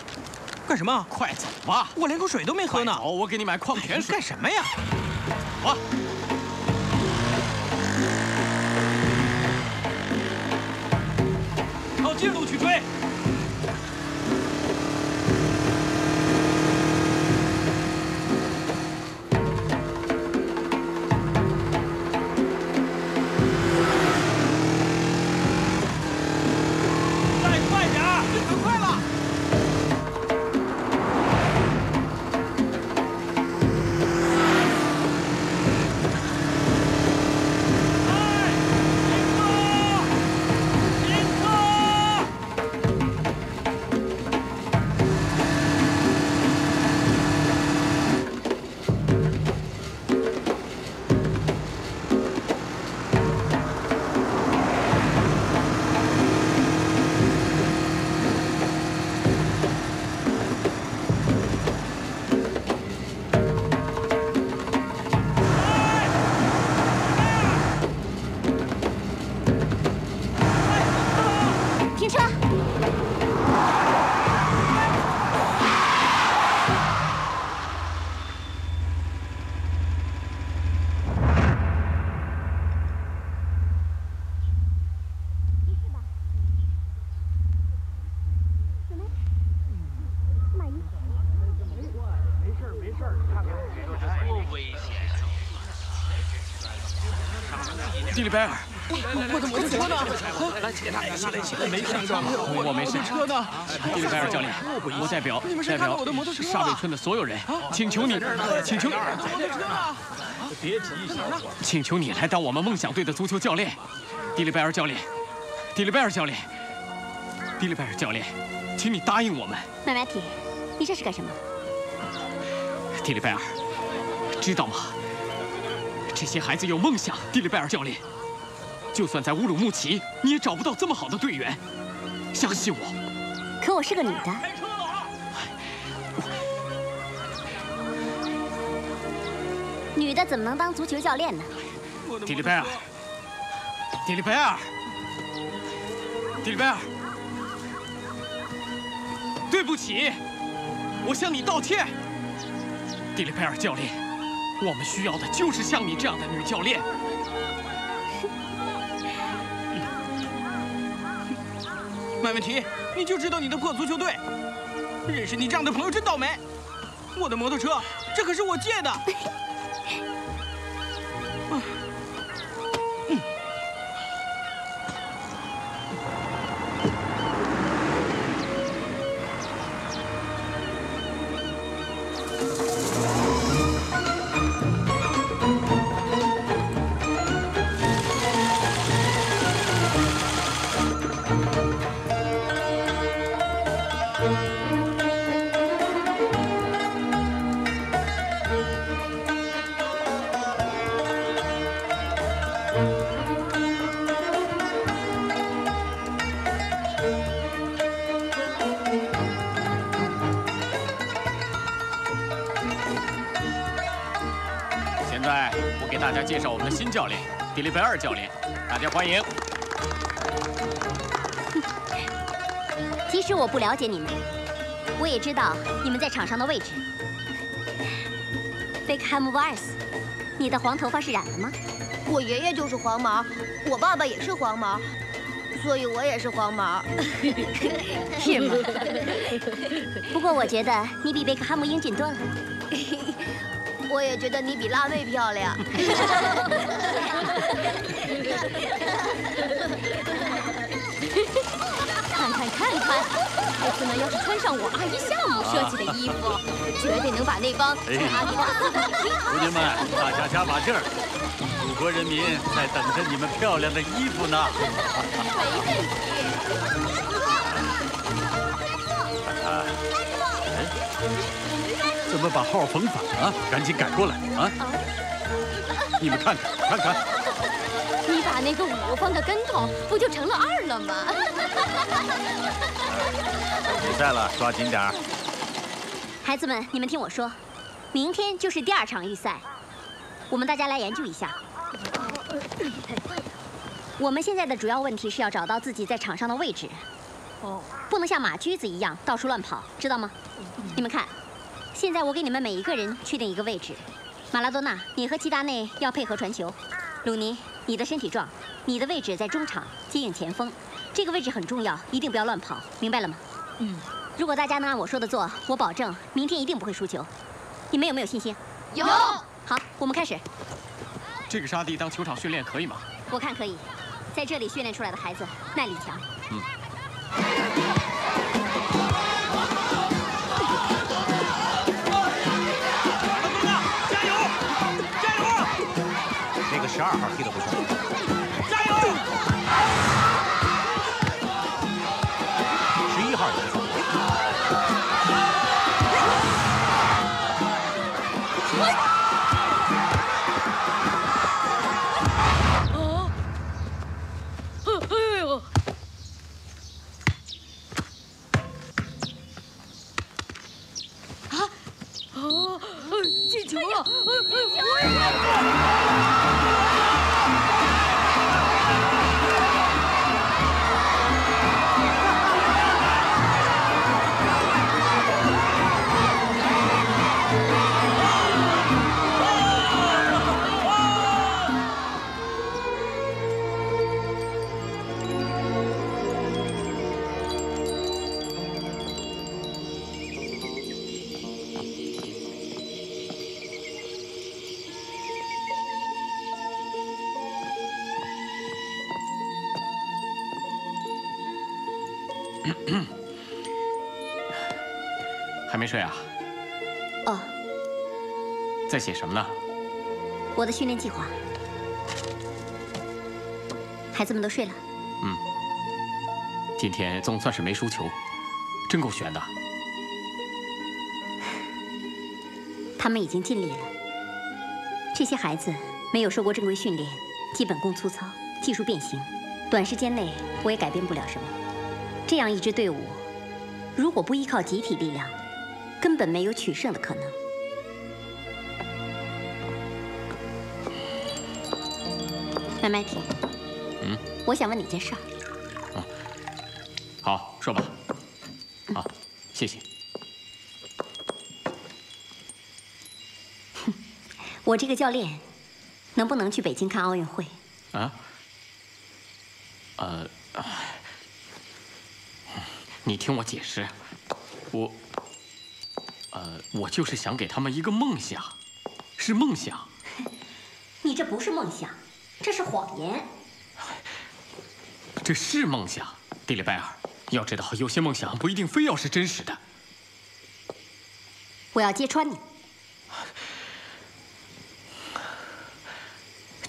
Speaker 10: 干什么？
Speaker 4: 快走吧！
Speaker 10: 我连口水都没喝呢。
Speaker 4: 走，我给你买矿泉水。
Speaker 10: 干什么呀？
Speaker 18: 啊！
Speaker 10: 靠近路去追。起来，起来，起来，没事？
Speaker 4: 我没事。
Speaker 10: 车呢？
Speaker 4: 蒂里贝尔教练，我代表代表沙尾村的所有人，请求你，请求，
Speaker 10: 别急一下，
Speaker 4: 请求你来当我们梦想队的足球教练，蒂里贝尔教练，蒂里贝尔教练，蒂里贝尔教练，请你答应我们。
Speaker 16: 麦麦提，你这是干什么？
Speaker 4: 蒂里贝尔，知道吗？这些孩子有梦想，蒂里贝尔教练。就算在乌鲁木齐，你也找不到这么好的队员。相信我。
Speaker 16: 可我是个女的。女的怎么能当足球教练呢？
Speaker 4: 迪丽贝尔，迪丽贝尔，迪丽贝尔，对不起，我向你道歉。迪丽贝尔教练，我们需要的就是像你这样的女教练。
Speaker 19: 没问题，你就知道你的破足球队。认识你这样的朋友真倒霉。我的摩托车，这可是我借的。
Speaker 18: 利贝尔教练，大家欢迎。
Speaker 16: 即使我不了解你们，我也知道你们在场上的位置。贝克汉姆·瓦尔斯，你的黄头发是染了吗？
Speaker 20: 我爷爷就是黄毛，我爸爸也是黄毛，所以我也是黄毛。
Speaker 16: 是吗？不过我觉得你比贝克汉姆英俊多了。
Speaker 20: 我也觉得你比辣妹漂亮。
Speaker 1: 看看看看，孩子们要是穿上我阿姨夏姆设计的衣服，绝对能把那帮阿迪达斯的
Speaker 3: 姑娘们，大家加把劲儿！祖国人民在等着你们漂亮的衣服呢。
Speaker 1: 没问题。
Speaker 3: 怎么把号缝反了？赶紧改过来啊！你们看看，看看。
Speaker 1: 你把那个五放个跟头，不就成了二了吗？
Speaker 3: 比赛了，抓紧点儿！
Speaker 16: 孩子们，你们听我说，明天就是第二场预赛，我们大家来研究一下。我们现在的主要问题是要找到自己在场上的位置，哦，不能像马驹子一样到处乱跑，知道吗？你们看，现在我给你们每一个人确定一个位置，马拉多纳，你和齐达内要配合传球。鲁尼，你的身体壮，你的位置在中场接应前锋，这个位置很重要，一定不要乱跑，明白了吗？嗯。如果大家能按我说的做，我保证明天一定不会输球。你们有没有信心？
Speaker 2: 有。
Speaker 16: 好，我们开始。
Speaker 4: 这个沙地当球场训练可以吗？
Speaker 16: 我看可以，在这里训练出来的孩子耐力强。嗯。
Speaker 17: 加油！加油！
Speaker 12: 那个十二号踢得不错。
Speaker 4: 睡啊？
Speaker 16: 哦。
Speaker 4: 在写什么呢？
Speaker 16: 我的训练计划。孩子们都睡了。
Speaker 4: 嗯。今天总算是没输球，真够悬的。
Speaker 16: 他们已经尽力了。这些孩子没有受过正规训练，基本功粗糙，技术变形，短时间内我也改变不了什么。这样一支队伍，如果不依靠集体力量，根本没有取胜的可能。麦麦提，
Speaker 4: 嗯，
Speaker 16: 我想问你件事儿。
Speaker 4: 好，说吧。好，谢谢。
Speaker 16: 我这个教练，能不能去北京看奥运会？
Speaker 4: 啊？呃，你听我解释，我，呃，我就是想给他们一个梦想，是梦想。
Speaker 16: 你这不是梦想，这是谎言。
Speaker 4: 这是梦想，迪里拜尔。要知道，有些梦想不一定非要是真实的。
Speaker 16: 我要揭穿你。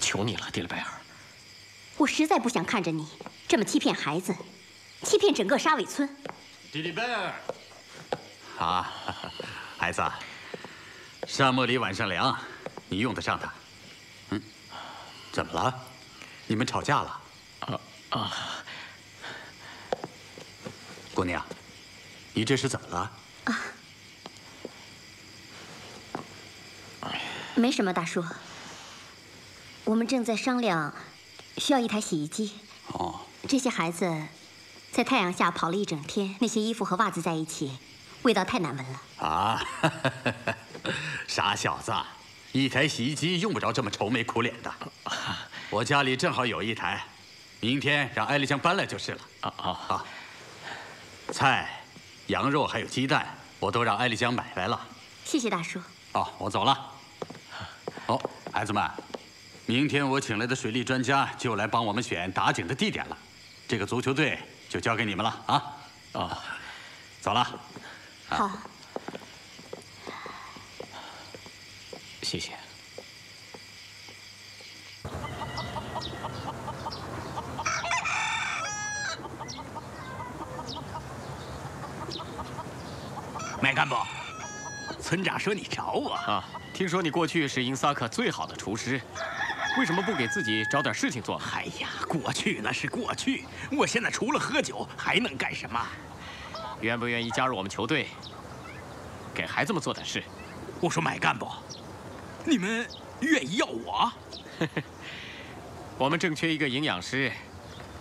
Speaker 4: 求你了，迪里拜尔。
Speaker 16: 我实在不想看着你这么欺骗孩子，欺骗整个沙尾村。
Speaker 3: 迪里拜尔，啊，孩子，沙漠里晚上凉，你用得上它。嗯，怎么了？你们吵架了？啊啊！姑娘，你这是怎么了？啊，
Speaker 16: 没什么，大叔。我们正在商量，需要一台洗衣机。哦。这些孩子在太阳下跑了一整天，那些衣服和袜子在一起，味道太难闻了。啊，
Speaker 3: 傻小子，一台洗衣机用不着这么愁眉苦脸的。我家里正好有一台，明天让艾丽江搬来就是了。啊啊好。菜、羊肉还有鸡蛋，我都让艾丽江买来了。
Speaker 16: 谢谢大叔。
Speaker 3: 哦，我走了。哦，孩子们。明天我请来的水利专家就来帮我们选打井的地点了，这个足球队就交给你们了啊！啊，走了。
Speaker 16: 好，
Speaker 4: 谢谢。
Speaker 17: 麦干部，村长说你找我啊，
Speaker 4: 听说你过去是英萨克最好的厨师。为什么不给自己找点事情做？
Speaker 17: 哎呀，过去那是过去，我现在除了喝酒还能干什么？
Speaker 4: 愿不愿意加入我们球队，给孩子们做点事？
Speaker 17: 我说买干部，你们愿意要我？
Speaker 4: 我们正缺一个营养师，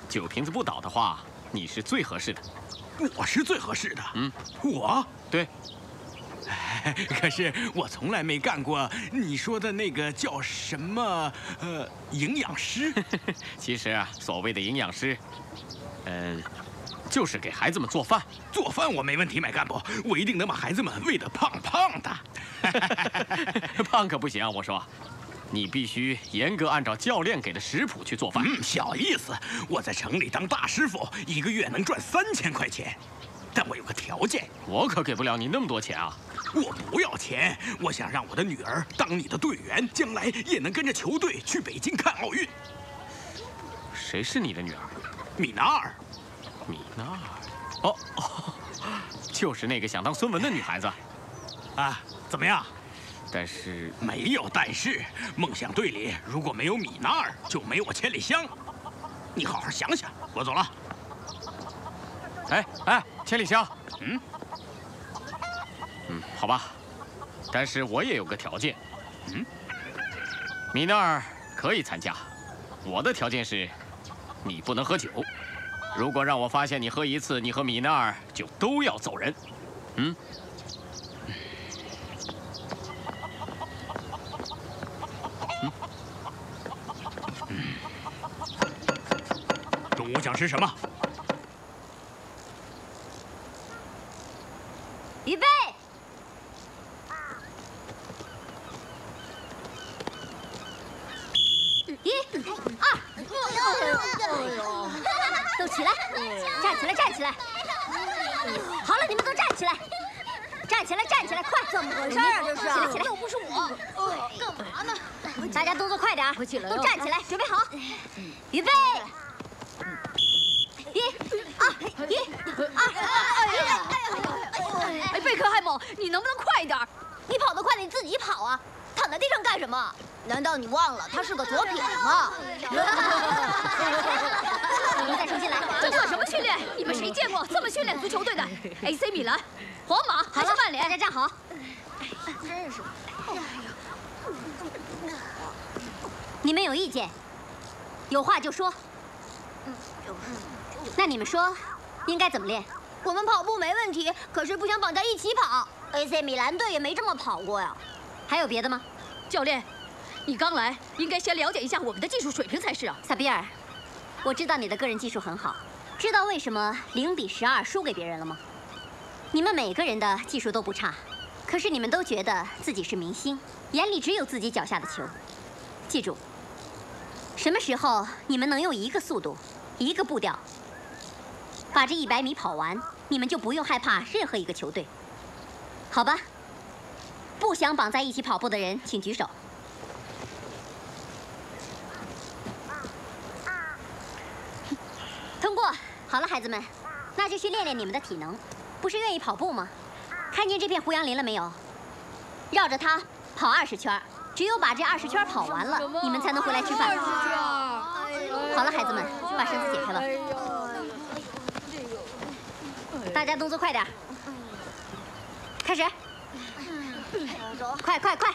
Speaker 4: 酒瓶子不倒的话，你是最合适的。
Speaker 17: 我是最合适的。嗯，我
Speaker 4: 对。
Speaker 10: 可是我从来没干过你说的那个叫什么呃营养师。
Speaker 4: 其实啊，所谓的营养师，呃，就是给孩子们做饭。
Speaker 10: 做饭我没问题，买干部，我一定能把孩子们喂得胖胖的。
Speaker 4: 胖可不行，啊我说，你必须严格按照教练给的食谱去做饭。
Speaker 10: 嗯，小意思，我在城里当大师傅，一个月能赚三千块钱，但我有个条件，
Speaker 4: 我可给不了你那么多钱啊。
Speaker 10: 我不要钱，我想让我的女儿当你的队员，将来也能跟着球队去北京看奥运。
Speaker 4: 谁是你的女儿？
Speaker 10: 米娜尔。
Speaker 4: 米娜尔。哦哦，就是那个想当孙文的女孩子。
Speaker 10: 啊，怎么样？
Speaker 4: 但是
Speaker 10: 没有但是，梦想队里如果没有米娜尔，就没我千里香。你好好想想，我走了。
Speaker 4: 哎哎，千里香，嗯。嗯，好吧，但是我也有个条件。嗯，米娜尔可以参加，我的条件是，你不能喝酒。如果让我发现你喝一次，你和米娜尔就都要走人。嗯。
Speaker 10: 中午想吃什么？
Speaker 16: 预备。都起来，站起来，站起来！好了，你们都站起来，站起来，站起来，快！怎么回事啊？这是，起来，起来！
Speaker 2: 又不是我，
Speaker 16: 干嘛呢？大家动作快点，都站起来，准备好，预备！一、二、一、
Speaker 2: 二！哎，贝克汉姆，你能不能快点？
Speaker 16: 你跑得快，你自己跑啊！躺在地上干什么？难道你忘了他是个左撇吗？再重新来！
Speaker 2: 这算什么训练？你们谁见过这么训练足球队的？AC 米兰、皇马还是曼联？
Speaker 16: 大家站好。
Speaker 2: 真是。
Speaker 16: 你们有意见？有话就说。那你们说，应该怎么练？我们跑步没问题，可是不想绑在一起跑。AC 米兰队也没这么跑过呀。还有别的吗？
Speaker 2: 教练，你刚来，应该先了解一下我们的技术水平才是啊。
Speaker 16: 萨比尔，我知道你的个人技术很好，知道为什么零比十二输给别人了吗？你们每个人的技术都不差，可是你们都觉得自己是明星，眼里只有自己脚下的球。记住，什么时候你们能用一个速度、一个步调把这一百米跑完，你们就不用害怕任何一个球队，好吧？不想绑在一起跑步的人，请举手。通过。好了，孩子们，那就去练练你们的体能。不是愿意跑步吗？看见这片胡杨林了没有？绕着它跑二十圈，只有把这二十圈跑完了，你们才能回来吃饭。好了，孩子们，把绳子解开了。大家动作快点，开始。快快快！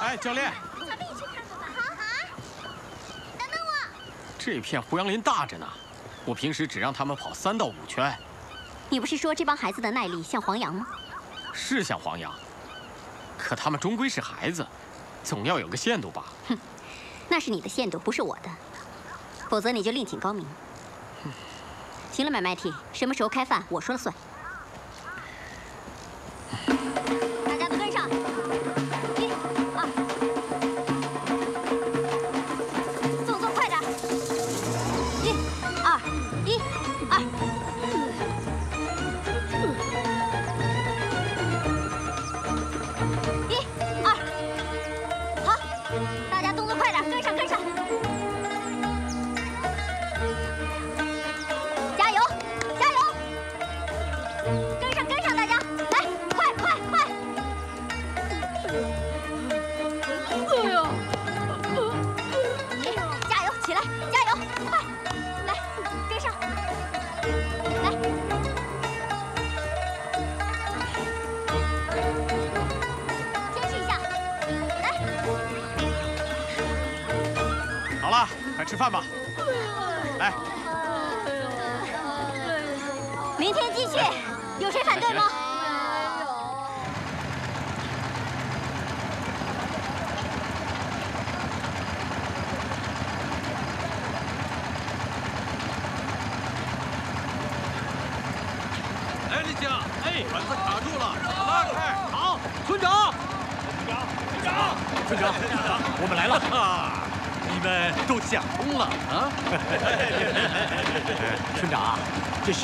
Speaker 4: 哎，教练，
Speaker 16: 咱们一起看看吧。好，好。等等我。
Speaker 4: 这片胡杨林大着呢，我平时只让他们跑三到五圈。
Speaker 16: 你不是说这帮孩子的耐力像黄羊吗？
Speaker 4: 是像黄羊，可他们终归是孩子，总要有个限度吧？
Speaker 16: 哼，那是你的限度，不是我的。否则你就另请高明。行了，买麦蒂，什么时候开饭，我说了算。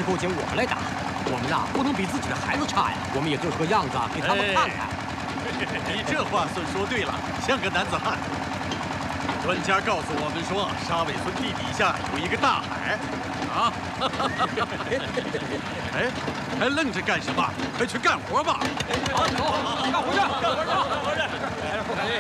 Speaker 9: 这时候请我们来打，我们呐不能比自己的孩子差呀，我们也做出个样子给他们看看。
Speaker 3: 你这话算说对了，像个男子汉。专家告诉我们说，沙尾村地底下有一个大海，啊！哎，还愣着干什么？快去干活吧！
Speaker 8: 好，走，干活去，干活去，干活去！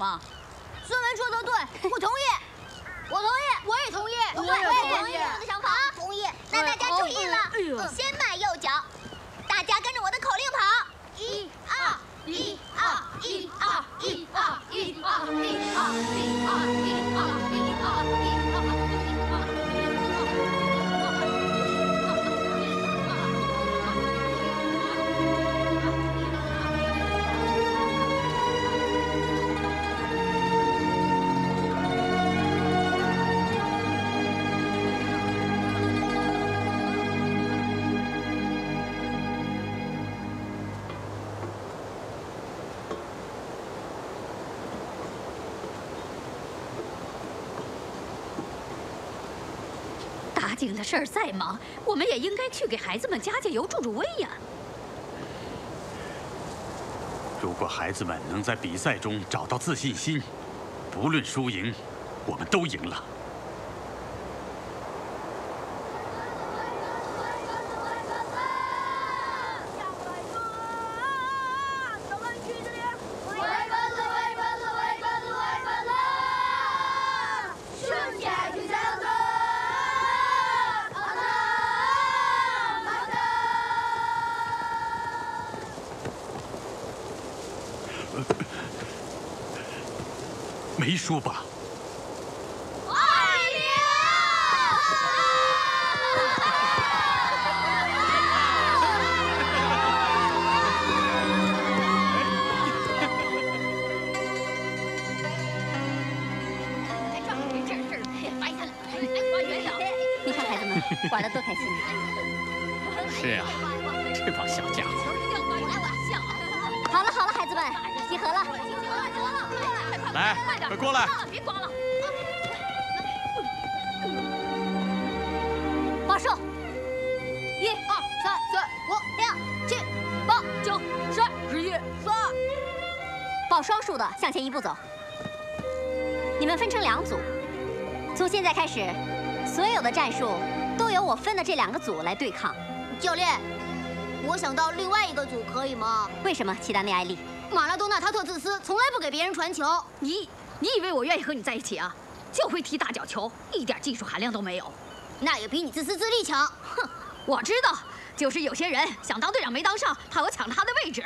Speaker 8: 来，走走走。
Speaker 2: 景的事儿再忙，我们也应该去给孩子们加加油、助助威呀。
Speaker 3: 如果孩子们能在比赛中找到自信心，不论输赢，我们都赢了。来
Speaker 16: 对抗。
Speaker 1: 教练，我想到另外一个组，可以吗？
Speaker 16: 为什么，齐达内艾丽？
Speaker 1: 马拉多纳他特自私，从来不给别人传球。
Speaker 2: 你你以为我愿意和你在一起啊？就会踢大脚球，一点技术含量都没有。
Speaker 1: 那也比你自私自利强。
Speaker 2: 哼，我知道，就是有些人想当队长没当上，怕我抢了他的位置。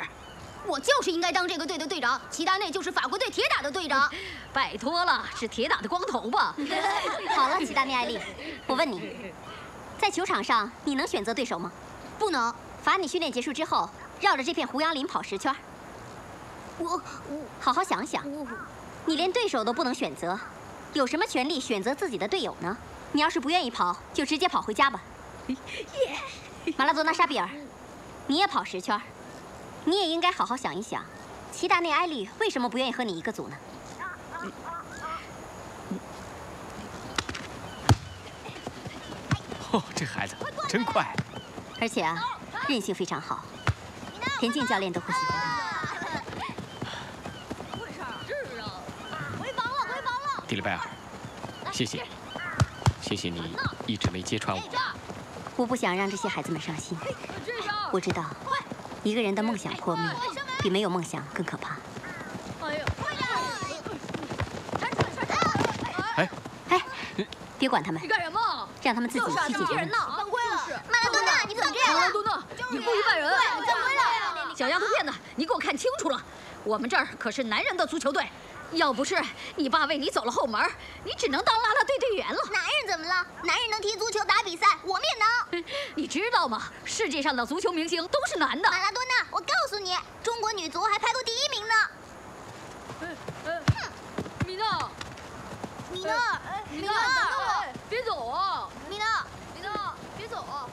Speaker 1: 我就是应该当这个队的队长。齐达内就是法国队铁打的队长。
Speaker 2: 拜托了，是铁打的光头吧？
Speaker 16: 好了，齐达内艾丽，我问你，在球场上你能选择对手吗？
Speaker 1: 不能。
Speaker 16: 罚你训练结束之后，绕着这片胡杨林跑十圈。
Speaker 1: 我
Speaker 16: 我好好想想，你连对手都不能选择，有什么权利选择自己的队友呢？你要是不愿意跑，就直接跑回家吧。马拉多纳沙比尔，你也跑十圈，你也应该好好想一想，齐达内埃利为什么不愿意和你一个组呢？
Speaker 4: 哦，这孩子真快，
Speaker 16: 而且啊，韧性非常好，田径教练都会喜欢他。
Speaker 2: 回防了，回防了！
Speaker 4: 迪丽拜尔，谢谢，谢谢你一直没揭穿我。
Speaker 16: 我不想让这些孩子们伤心。我知道，一个人的梦想破灭，比没有梦想更可怕。
Speaker 4: 哎
Speaker 16: 哎，别管他们，
Speaker 2: 你干什么？
Speaker 16: 让他们自己去解决问题。
Speaker 2: 犯规了！
Speaker 21: 马拉多纳，你怎么这样？
Speaker 2: 马拉多纳，你故意扮人！
Speaker 21: 犯规了！
Speaker 2: 小丫头片子，你给我看清楚了，我们这儿可是男人的足球队，要不是你爸为你走了后门，你只能当啦啦队队员了。
Speaker 21: 男人怎么了？男人能踢足球打比赛，我们也能。
Speaker 2: 你知道吗？世界上的足球明星都是男的。
Speaker 21: 马拉多纳，我告诉你，中国女足还排过第一名呢。
Speaker 2: 哼，米娜，
Speaker 21: 米娜，
Speaker 2: 米娜，等等我，别走啊！
Speaker 21: 米娜，
Speaker 2: 米娜，别走啊！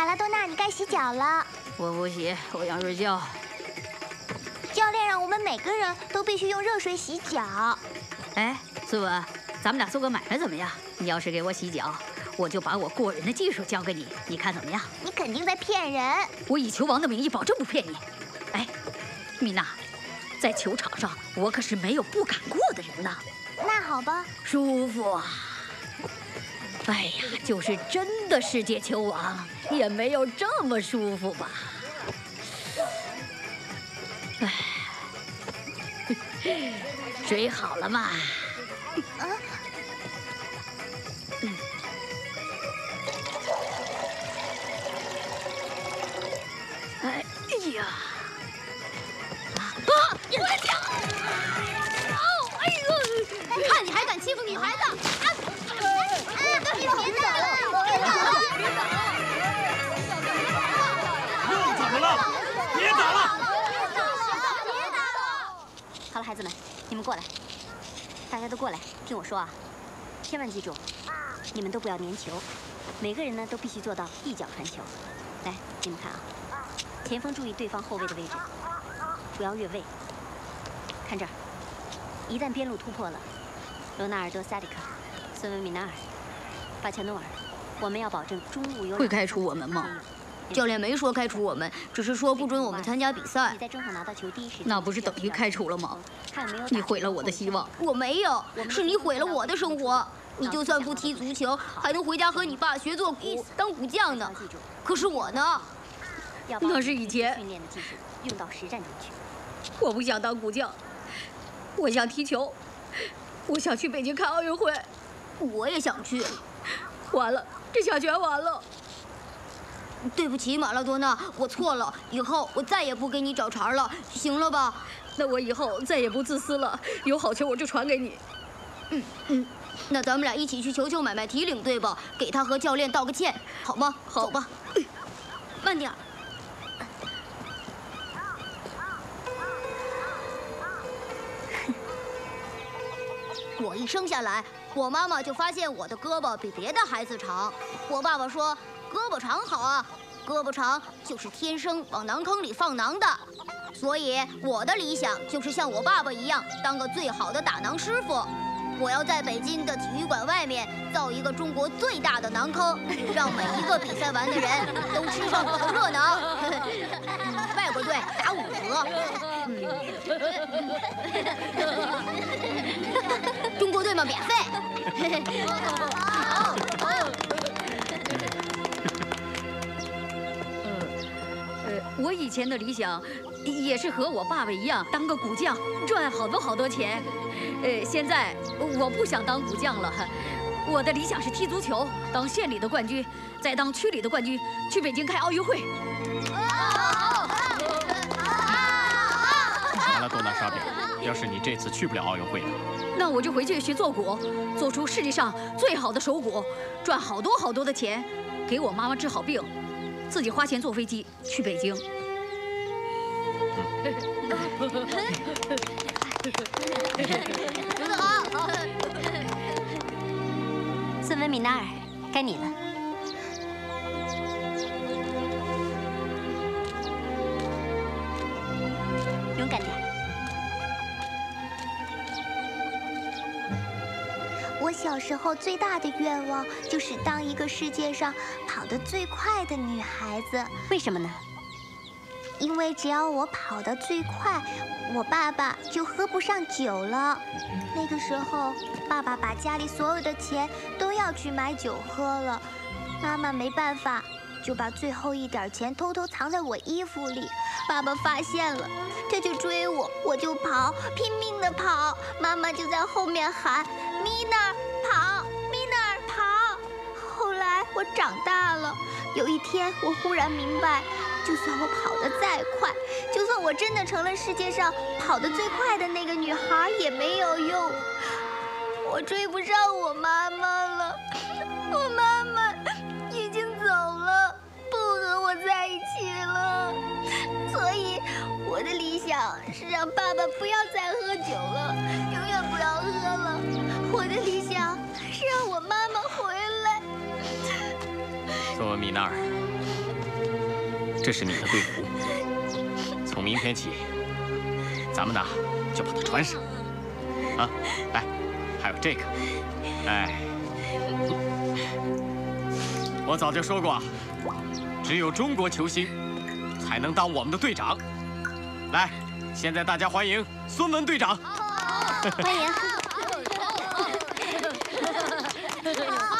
Speaker 21: 马拉多纳，你该洗脚了。
Speaker 2: 我不洗，我想睡觉。
Speaker 21: 教练让我们每个人都必须用热水洗脚。
Speaker 2: 哎，孙文，咱们俩做个买卖怎么样？你要是给我洗脚，我就把我过人的技术教给你，你看怎么样？
Speaker 21: 你肯定在骗人。
Speaker 2: 我以球王的名义保证不骗你。哎，米娜，在球场上我可是没有不敢过的人呐。
Speaker 21: 那好吧。
Speaker 2: 舒服啊！哎呀，就是真的世界球王，也没有这么舒服吧？哎，水好了吗？
Speaker 21: 啊。
Speaker 2: 哎呀！啊！我的脚！哦，哎呦！看你还敢欺负女孩子！
Speaker 16: 你们过来，大家都过来，听我说啊，千万记住，你们都不要粘球，每个人呢都必须做到一脚传球。来，你们看啊，前锋注意对方后卫的位置，不要越位。看这儿，一旦边路突破了，罗纳尔多·萨里克、孙文·米纳尔、巴乔诺尔，我们要保证中路有
Speaker 2: 会开除我们吗？教练没说开除我们，只是说不准我们参加比赛。那不是等于开除了吗？你毁了我的希望。我没有，是你毁了我的生活。你就算不踢足球，还能回家和你爸学做鼓，当鼓匠呢。可是我呢？那是以前
Speaker 16: 训练的技术用到实战中去。
Speaker 2: 我不想当鼓匠，我想踢球，我想去北京看奥运会。我也想去。完了，这下全完了。对不起，马拉多纳，我错了，以后我再也不给你找茬了，行了吧？那我以后再也不自私了，有好球我就传给你。嗯嗯，那咱们俩一起去球球买卖提领队吧，给他和教练道个歉，好吗？好，走吧。慢点。我一生下来，我妈妈就发现我的胳膊比别的孩子长。我爸爸说，胳膊长好啊，胳膊长就是天生往囊坑里放囊的。所以我的理想就是像我爸爸一样，当个最好的打囊师傅。我要在北京的体育馆外面造一个中国最大的囊坑，让每一个比赛完的人都吃上我的热馕。外国队打五折，中国队嘛免费。我以前的理想也是和我爸爸一样，当个鼓匠，赚好多好多钱。呃，现在我不想当鼓匠了，我的理想是踢足球，当县里的冠军，再当区里的冠军，去北京开奥运会。
Speaker 4: 马拉多纳沙比尔，要是你这次去不了奥运会呢？
Speaker 22: 那我就回去学做鼓，做出世界上最好的手鼓，赚好多好多的钱，给我妈妈治好病，自己花钱坐飞机去北京。
Speaker 1: 孙文米纳尔，该你了。
Speaker 8: 时候最大的愿望就是当一个世界上跑得最快的女孩子。
Speaker 1: 为什么呢？
Speaker 8: 因为只要我跑得最快，我爸爸就喝不上酒了。那个时候，爸爸把家里所有的钱都要去买酒喝了，妈妈没办法，就把最后一点钱偷偷藏在我衣服里。爸爸发现了，他就追我，我就跑，拼命的跑，妈妈就在后面喊：“米娜跑，米娜跑。”后来我长大了，有一天我忽然明白。就算我跑得再快，就算我真的成了世界上跑得最快的那个女孩，也没有用。我追不上我妈妈了，我妈妈，我在一起了。所以，我的理想是让爸爸不要再喝酒了，永远不要喝了。我的理想是让我妈妈回来。
Speaker 4: 说米娜尔。这是你的队服，从明天起，咱们呢就把它穿上。啊，来，还有这个，哎，我早就说过，只有中国球星才能当我们的队长。来，现在大家欢迎孙文队长。
Speaker 1: 好欢迎。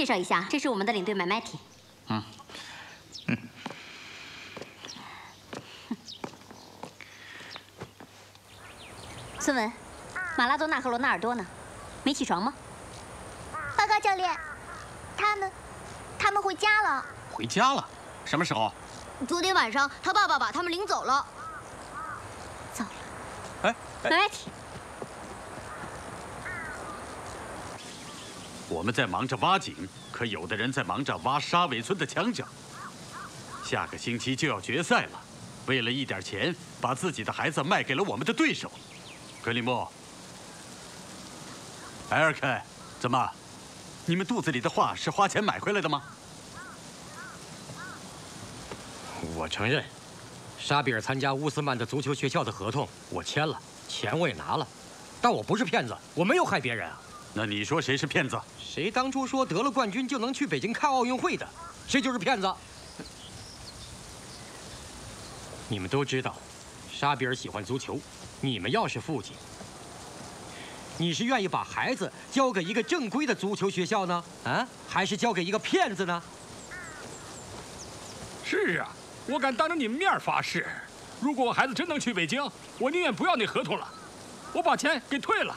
Speaker 1: 介绍一下，这是我们的领队麦麦提。嗯，嗯。孙文，马拉多纳和罗纳尔多呢？没起床吗？
Speaker 8: 报告教练，他们，他们回家了。
Speaker 4: 回家了？什么时候？
Speaker 21: 昨天晚上，他爸爸把他们领走了。
Speaker 1: 走了。哎，麦提。
Speaker 3: 我们在忙着挖井，可有的人在忙着挖沙尾村的墙角。下个星期就要决赛了，为了一点钱，把自己的孩子卖给了我们的对手。格里莫，埃尔肯，怎么？你们肚子里的话是花钱买回来的吗？
Speaker 9: 我承认，沙比尔参加乌斯曼的足球学校的合同我签了，钱我也拿了，但我不是骗子，我没有害别人啊。
Speaker 3: 那你说谁是骗子？
Speaker 9: 谁当初说得了冠军就能去北京看奥运会的，谁就是骗子。你们都知道，沙比尔喜欢足球，你们要是父亲，你是愿意把孩子交给一个正规的足球学校呢，啊，还是交给一个骗子呢？
Speaker 11: 是啊，我敢当着你们面发誓，如果我孩子真能去北京，我宁愿不要那合同了，我把钱给退了。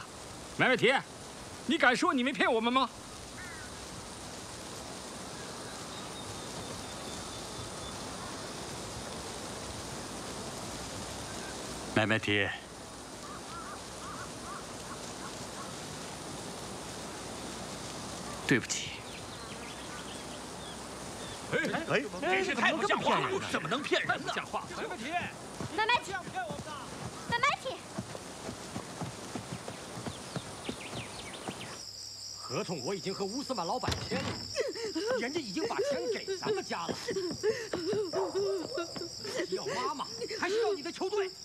Speaker 11: 买买提，你敢说你没骗我们吗？
Speaker 3: 麦麦提，
Speaker 8: 对不起。
Speaker 10: 哎哎，真是太不像话了！怎么能骗人呢？
Speaker 11: 像话！
Speaker 23: 买买提，买买提，买买
Speaker 9: 合同我已经和乌斯曼老板签了，人家已经把钱给咱们家了。要妈妈还是要你的球队？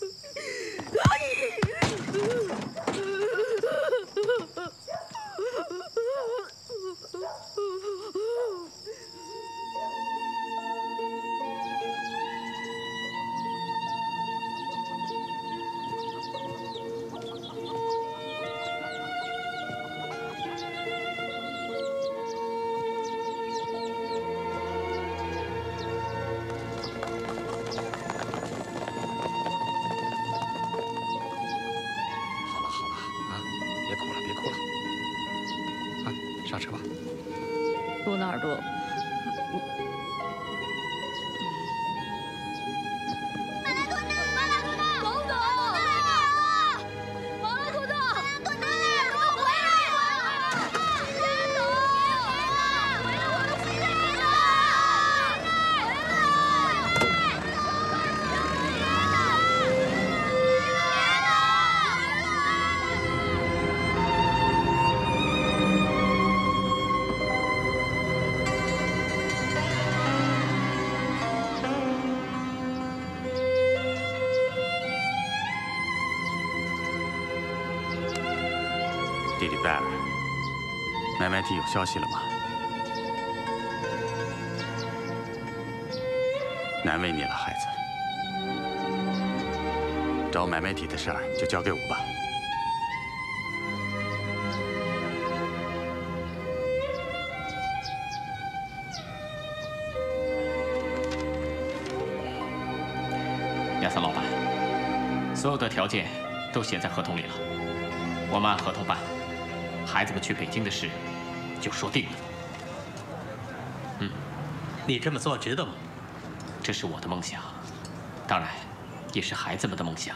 Speaker 2: 罗
Speaker 3: 买体有消息了吗？难为你了，孩子。找买买提的事儿就交给我吧。
Speaker 8: 亚瑟老板，所有的条件都写在合同里了，我们按合同办，孩子们去北京的事就说定了。嗯，
Speaker 10: 你这么做值得吗？
Speaker 8: 这是我的梦想，当然也是孩子们的梦想。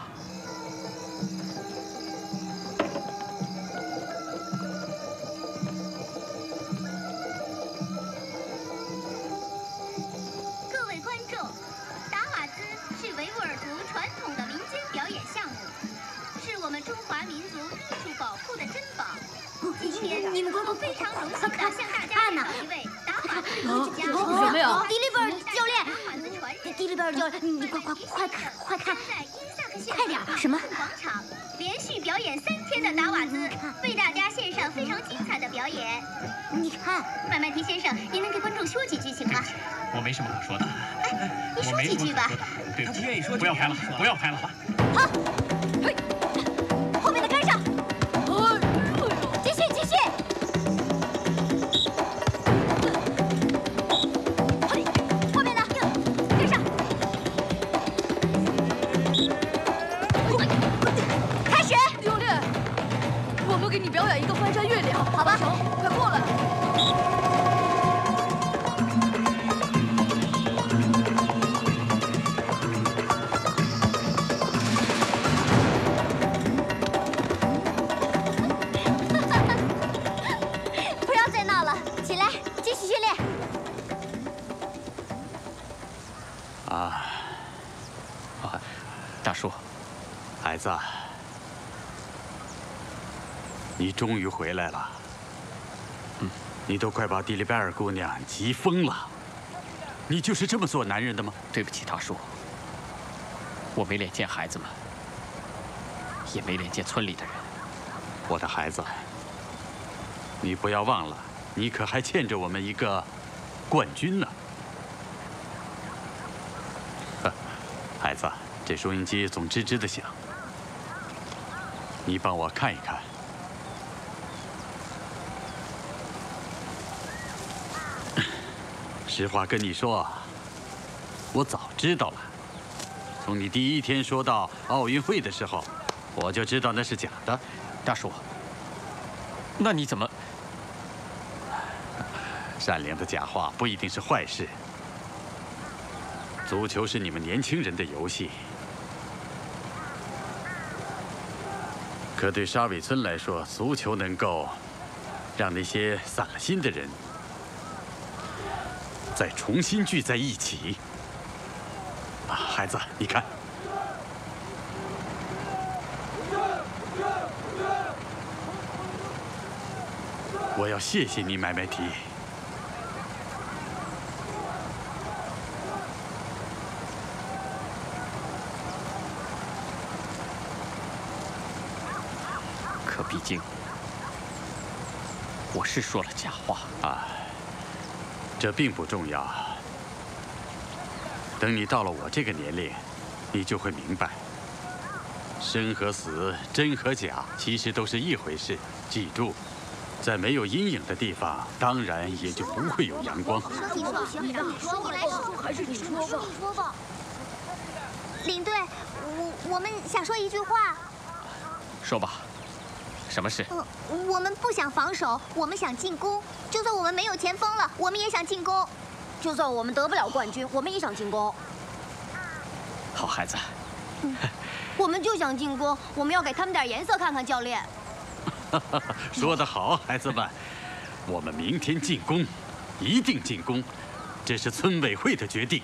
Speaker 3: 于回来了。
Speaker 8: 嗯，
Speaker 3: 你都快把迪丽贝尔姑娘急疯了。你就是这么做男人的吗？
Speaker 8: 对不起，大叔，我没脸见孩子们，也没脸见村里的人。
Speaker 3: 我的孩子，你不要忘了，你可还欠着我们一个冠军呢。孩子，这收音机总吱吱的响，你帮我看一看。实话跟你说，我早知道了。从你第一天说到奥运会的时候，我就知道那是假的。
Speaker 4: 大叔，那你怎么？
Speaker 3: 善良的假话不一定是坏事。足球是你们年轻人的游戏，可对沙尾村来说，足球能够让那些散了心的人再重新聚在一起。啊，孩子，你看。我要谢谢你，买买提。
Speaker 4: 可毕竟，我是说了假话
Speaker 3: 啊。这并不重要。等你到了我这个年龄，你就会明白，生和死，真和假，其实都是一回事。记住。在没有阴影的地方，当然也就不会有阳光。
Speaker 8: 你说行，你说来说，还是你说吧。领队，我我们想说一句话。
Speaker 4: 说吧，什么事？
Speaker 8: 呃，我们不想防守，我们想进攻。就算我们没有前锋了，我们也想进攻。
Speaker 2: 就算我们得不了冠军，我们也想进攻。
Speaker 4: 好孩子。
Speaker 2: 我们就想进攻，我们要给他们点颜色看看，教练。
Speaker 3: 说得好，孩子们，我们明天进攻，一定进攻，这是村委会的决定。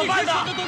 Speaker 6: 么
Speaker 10: 办呢？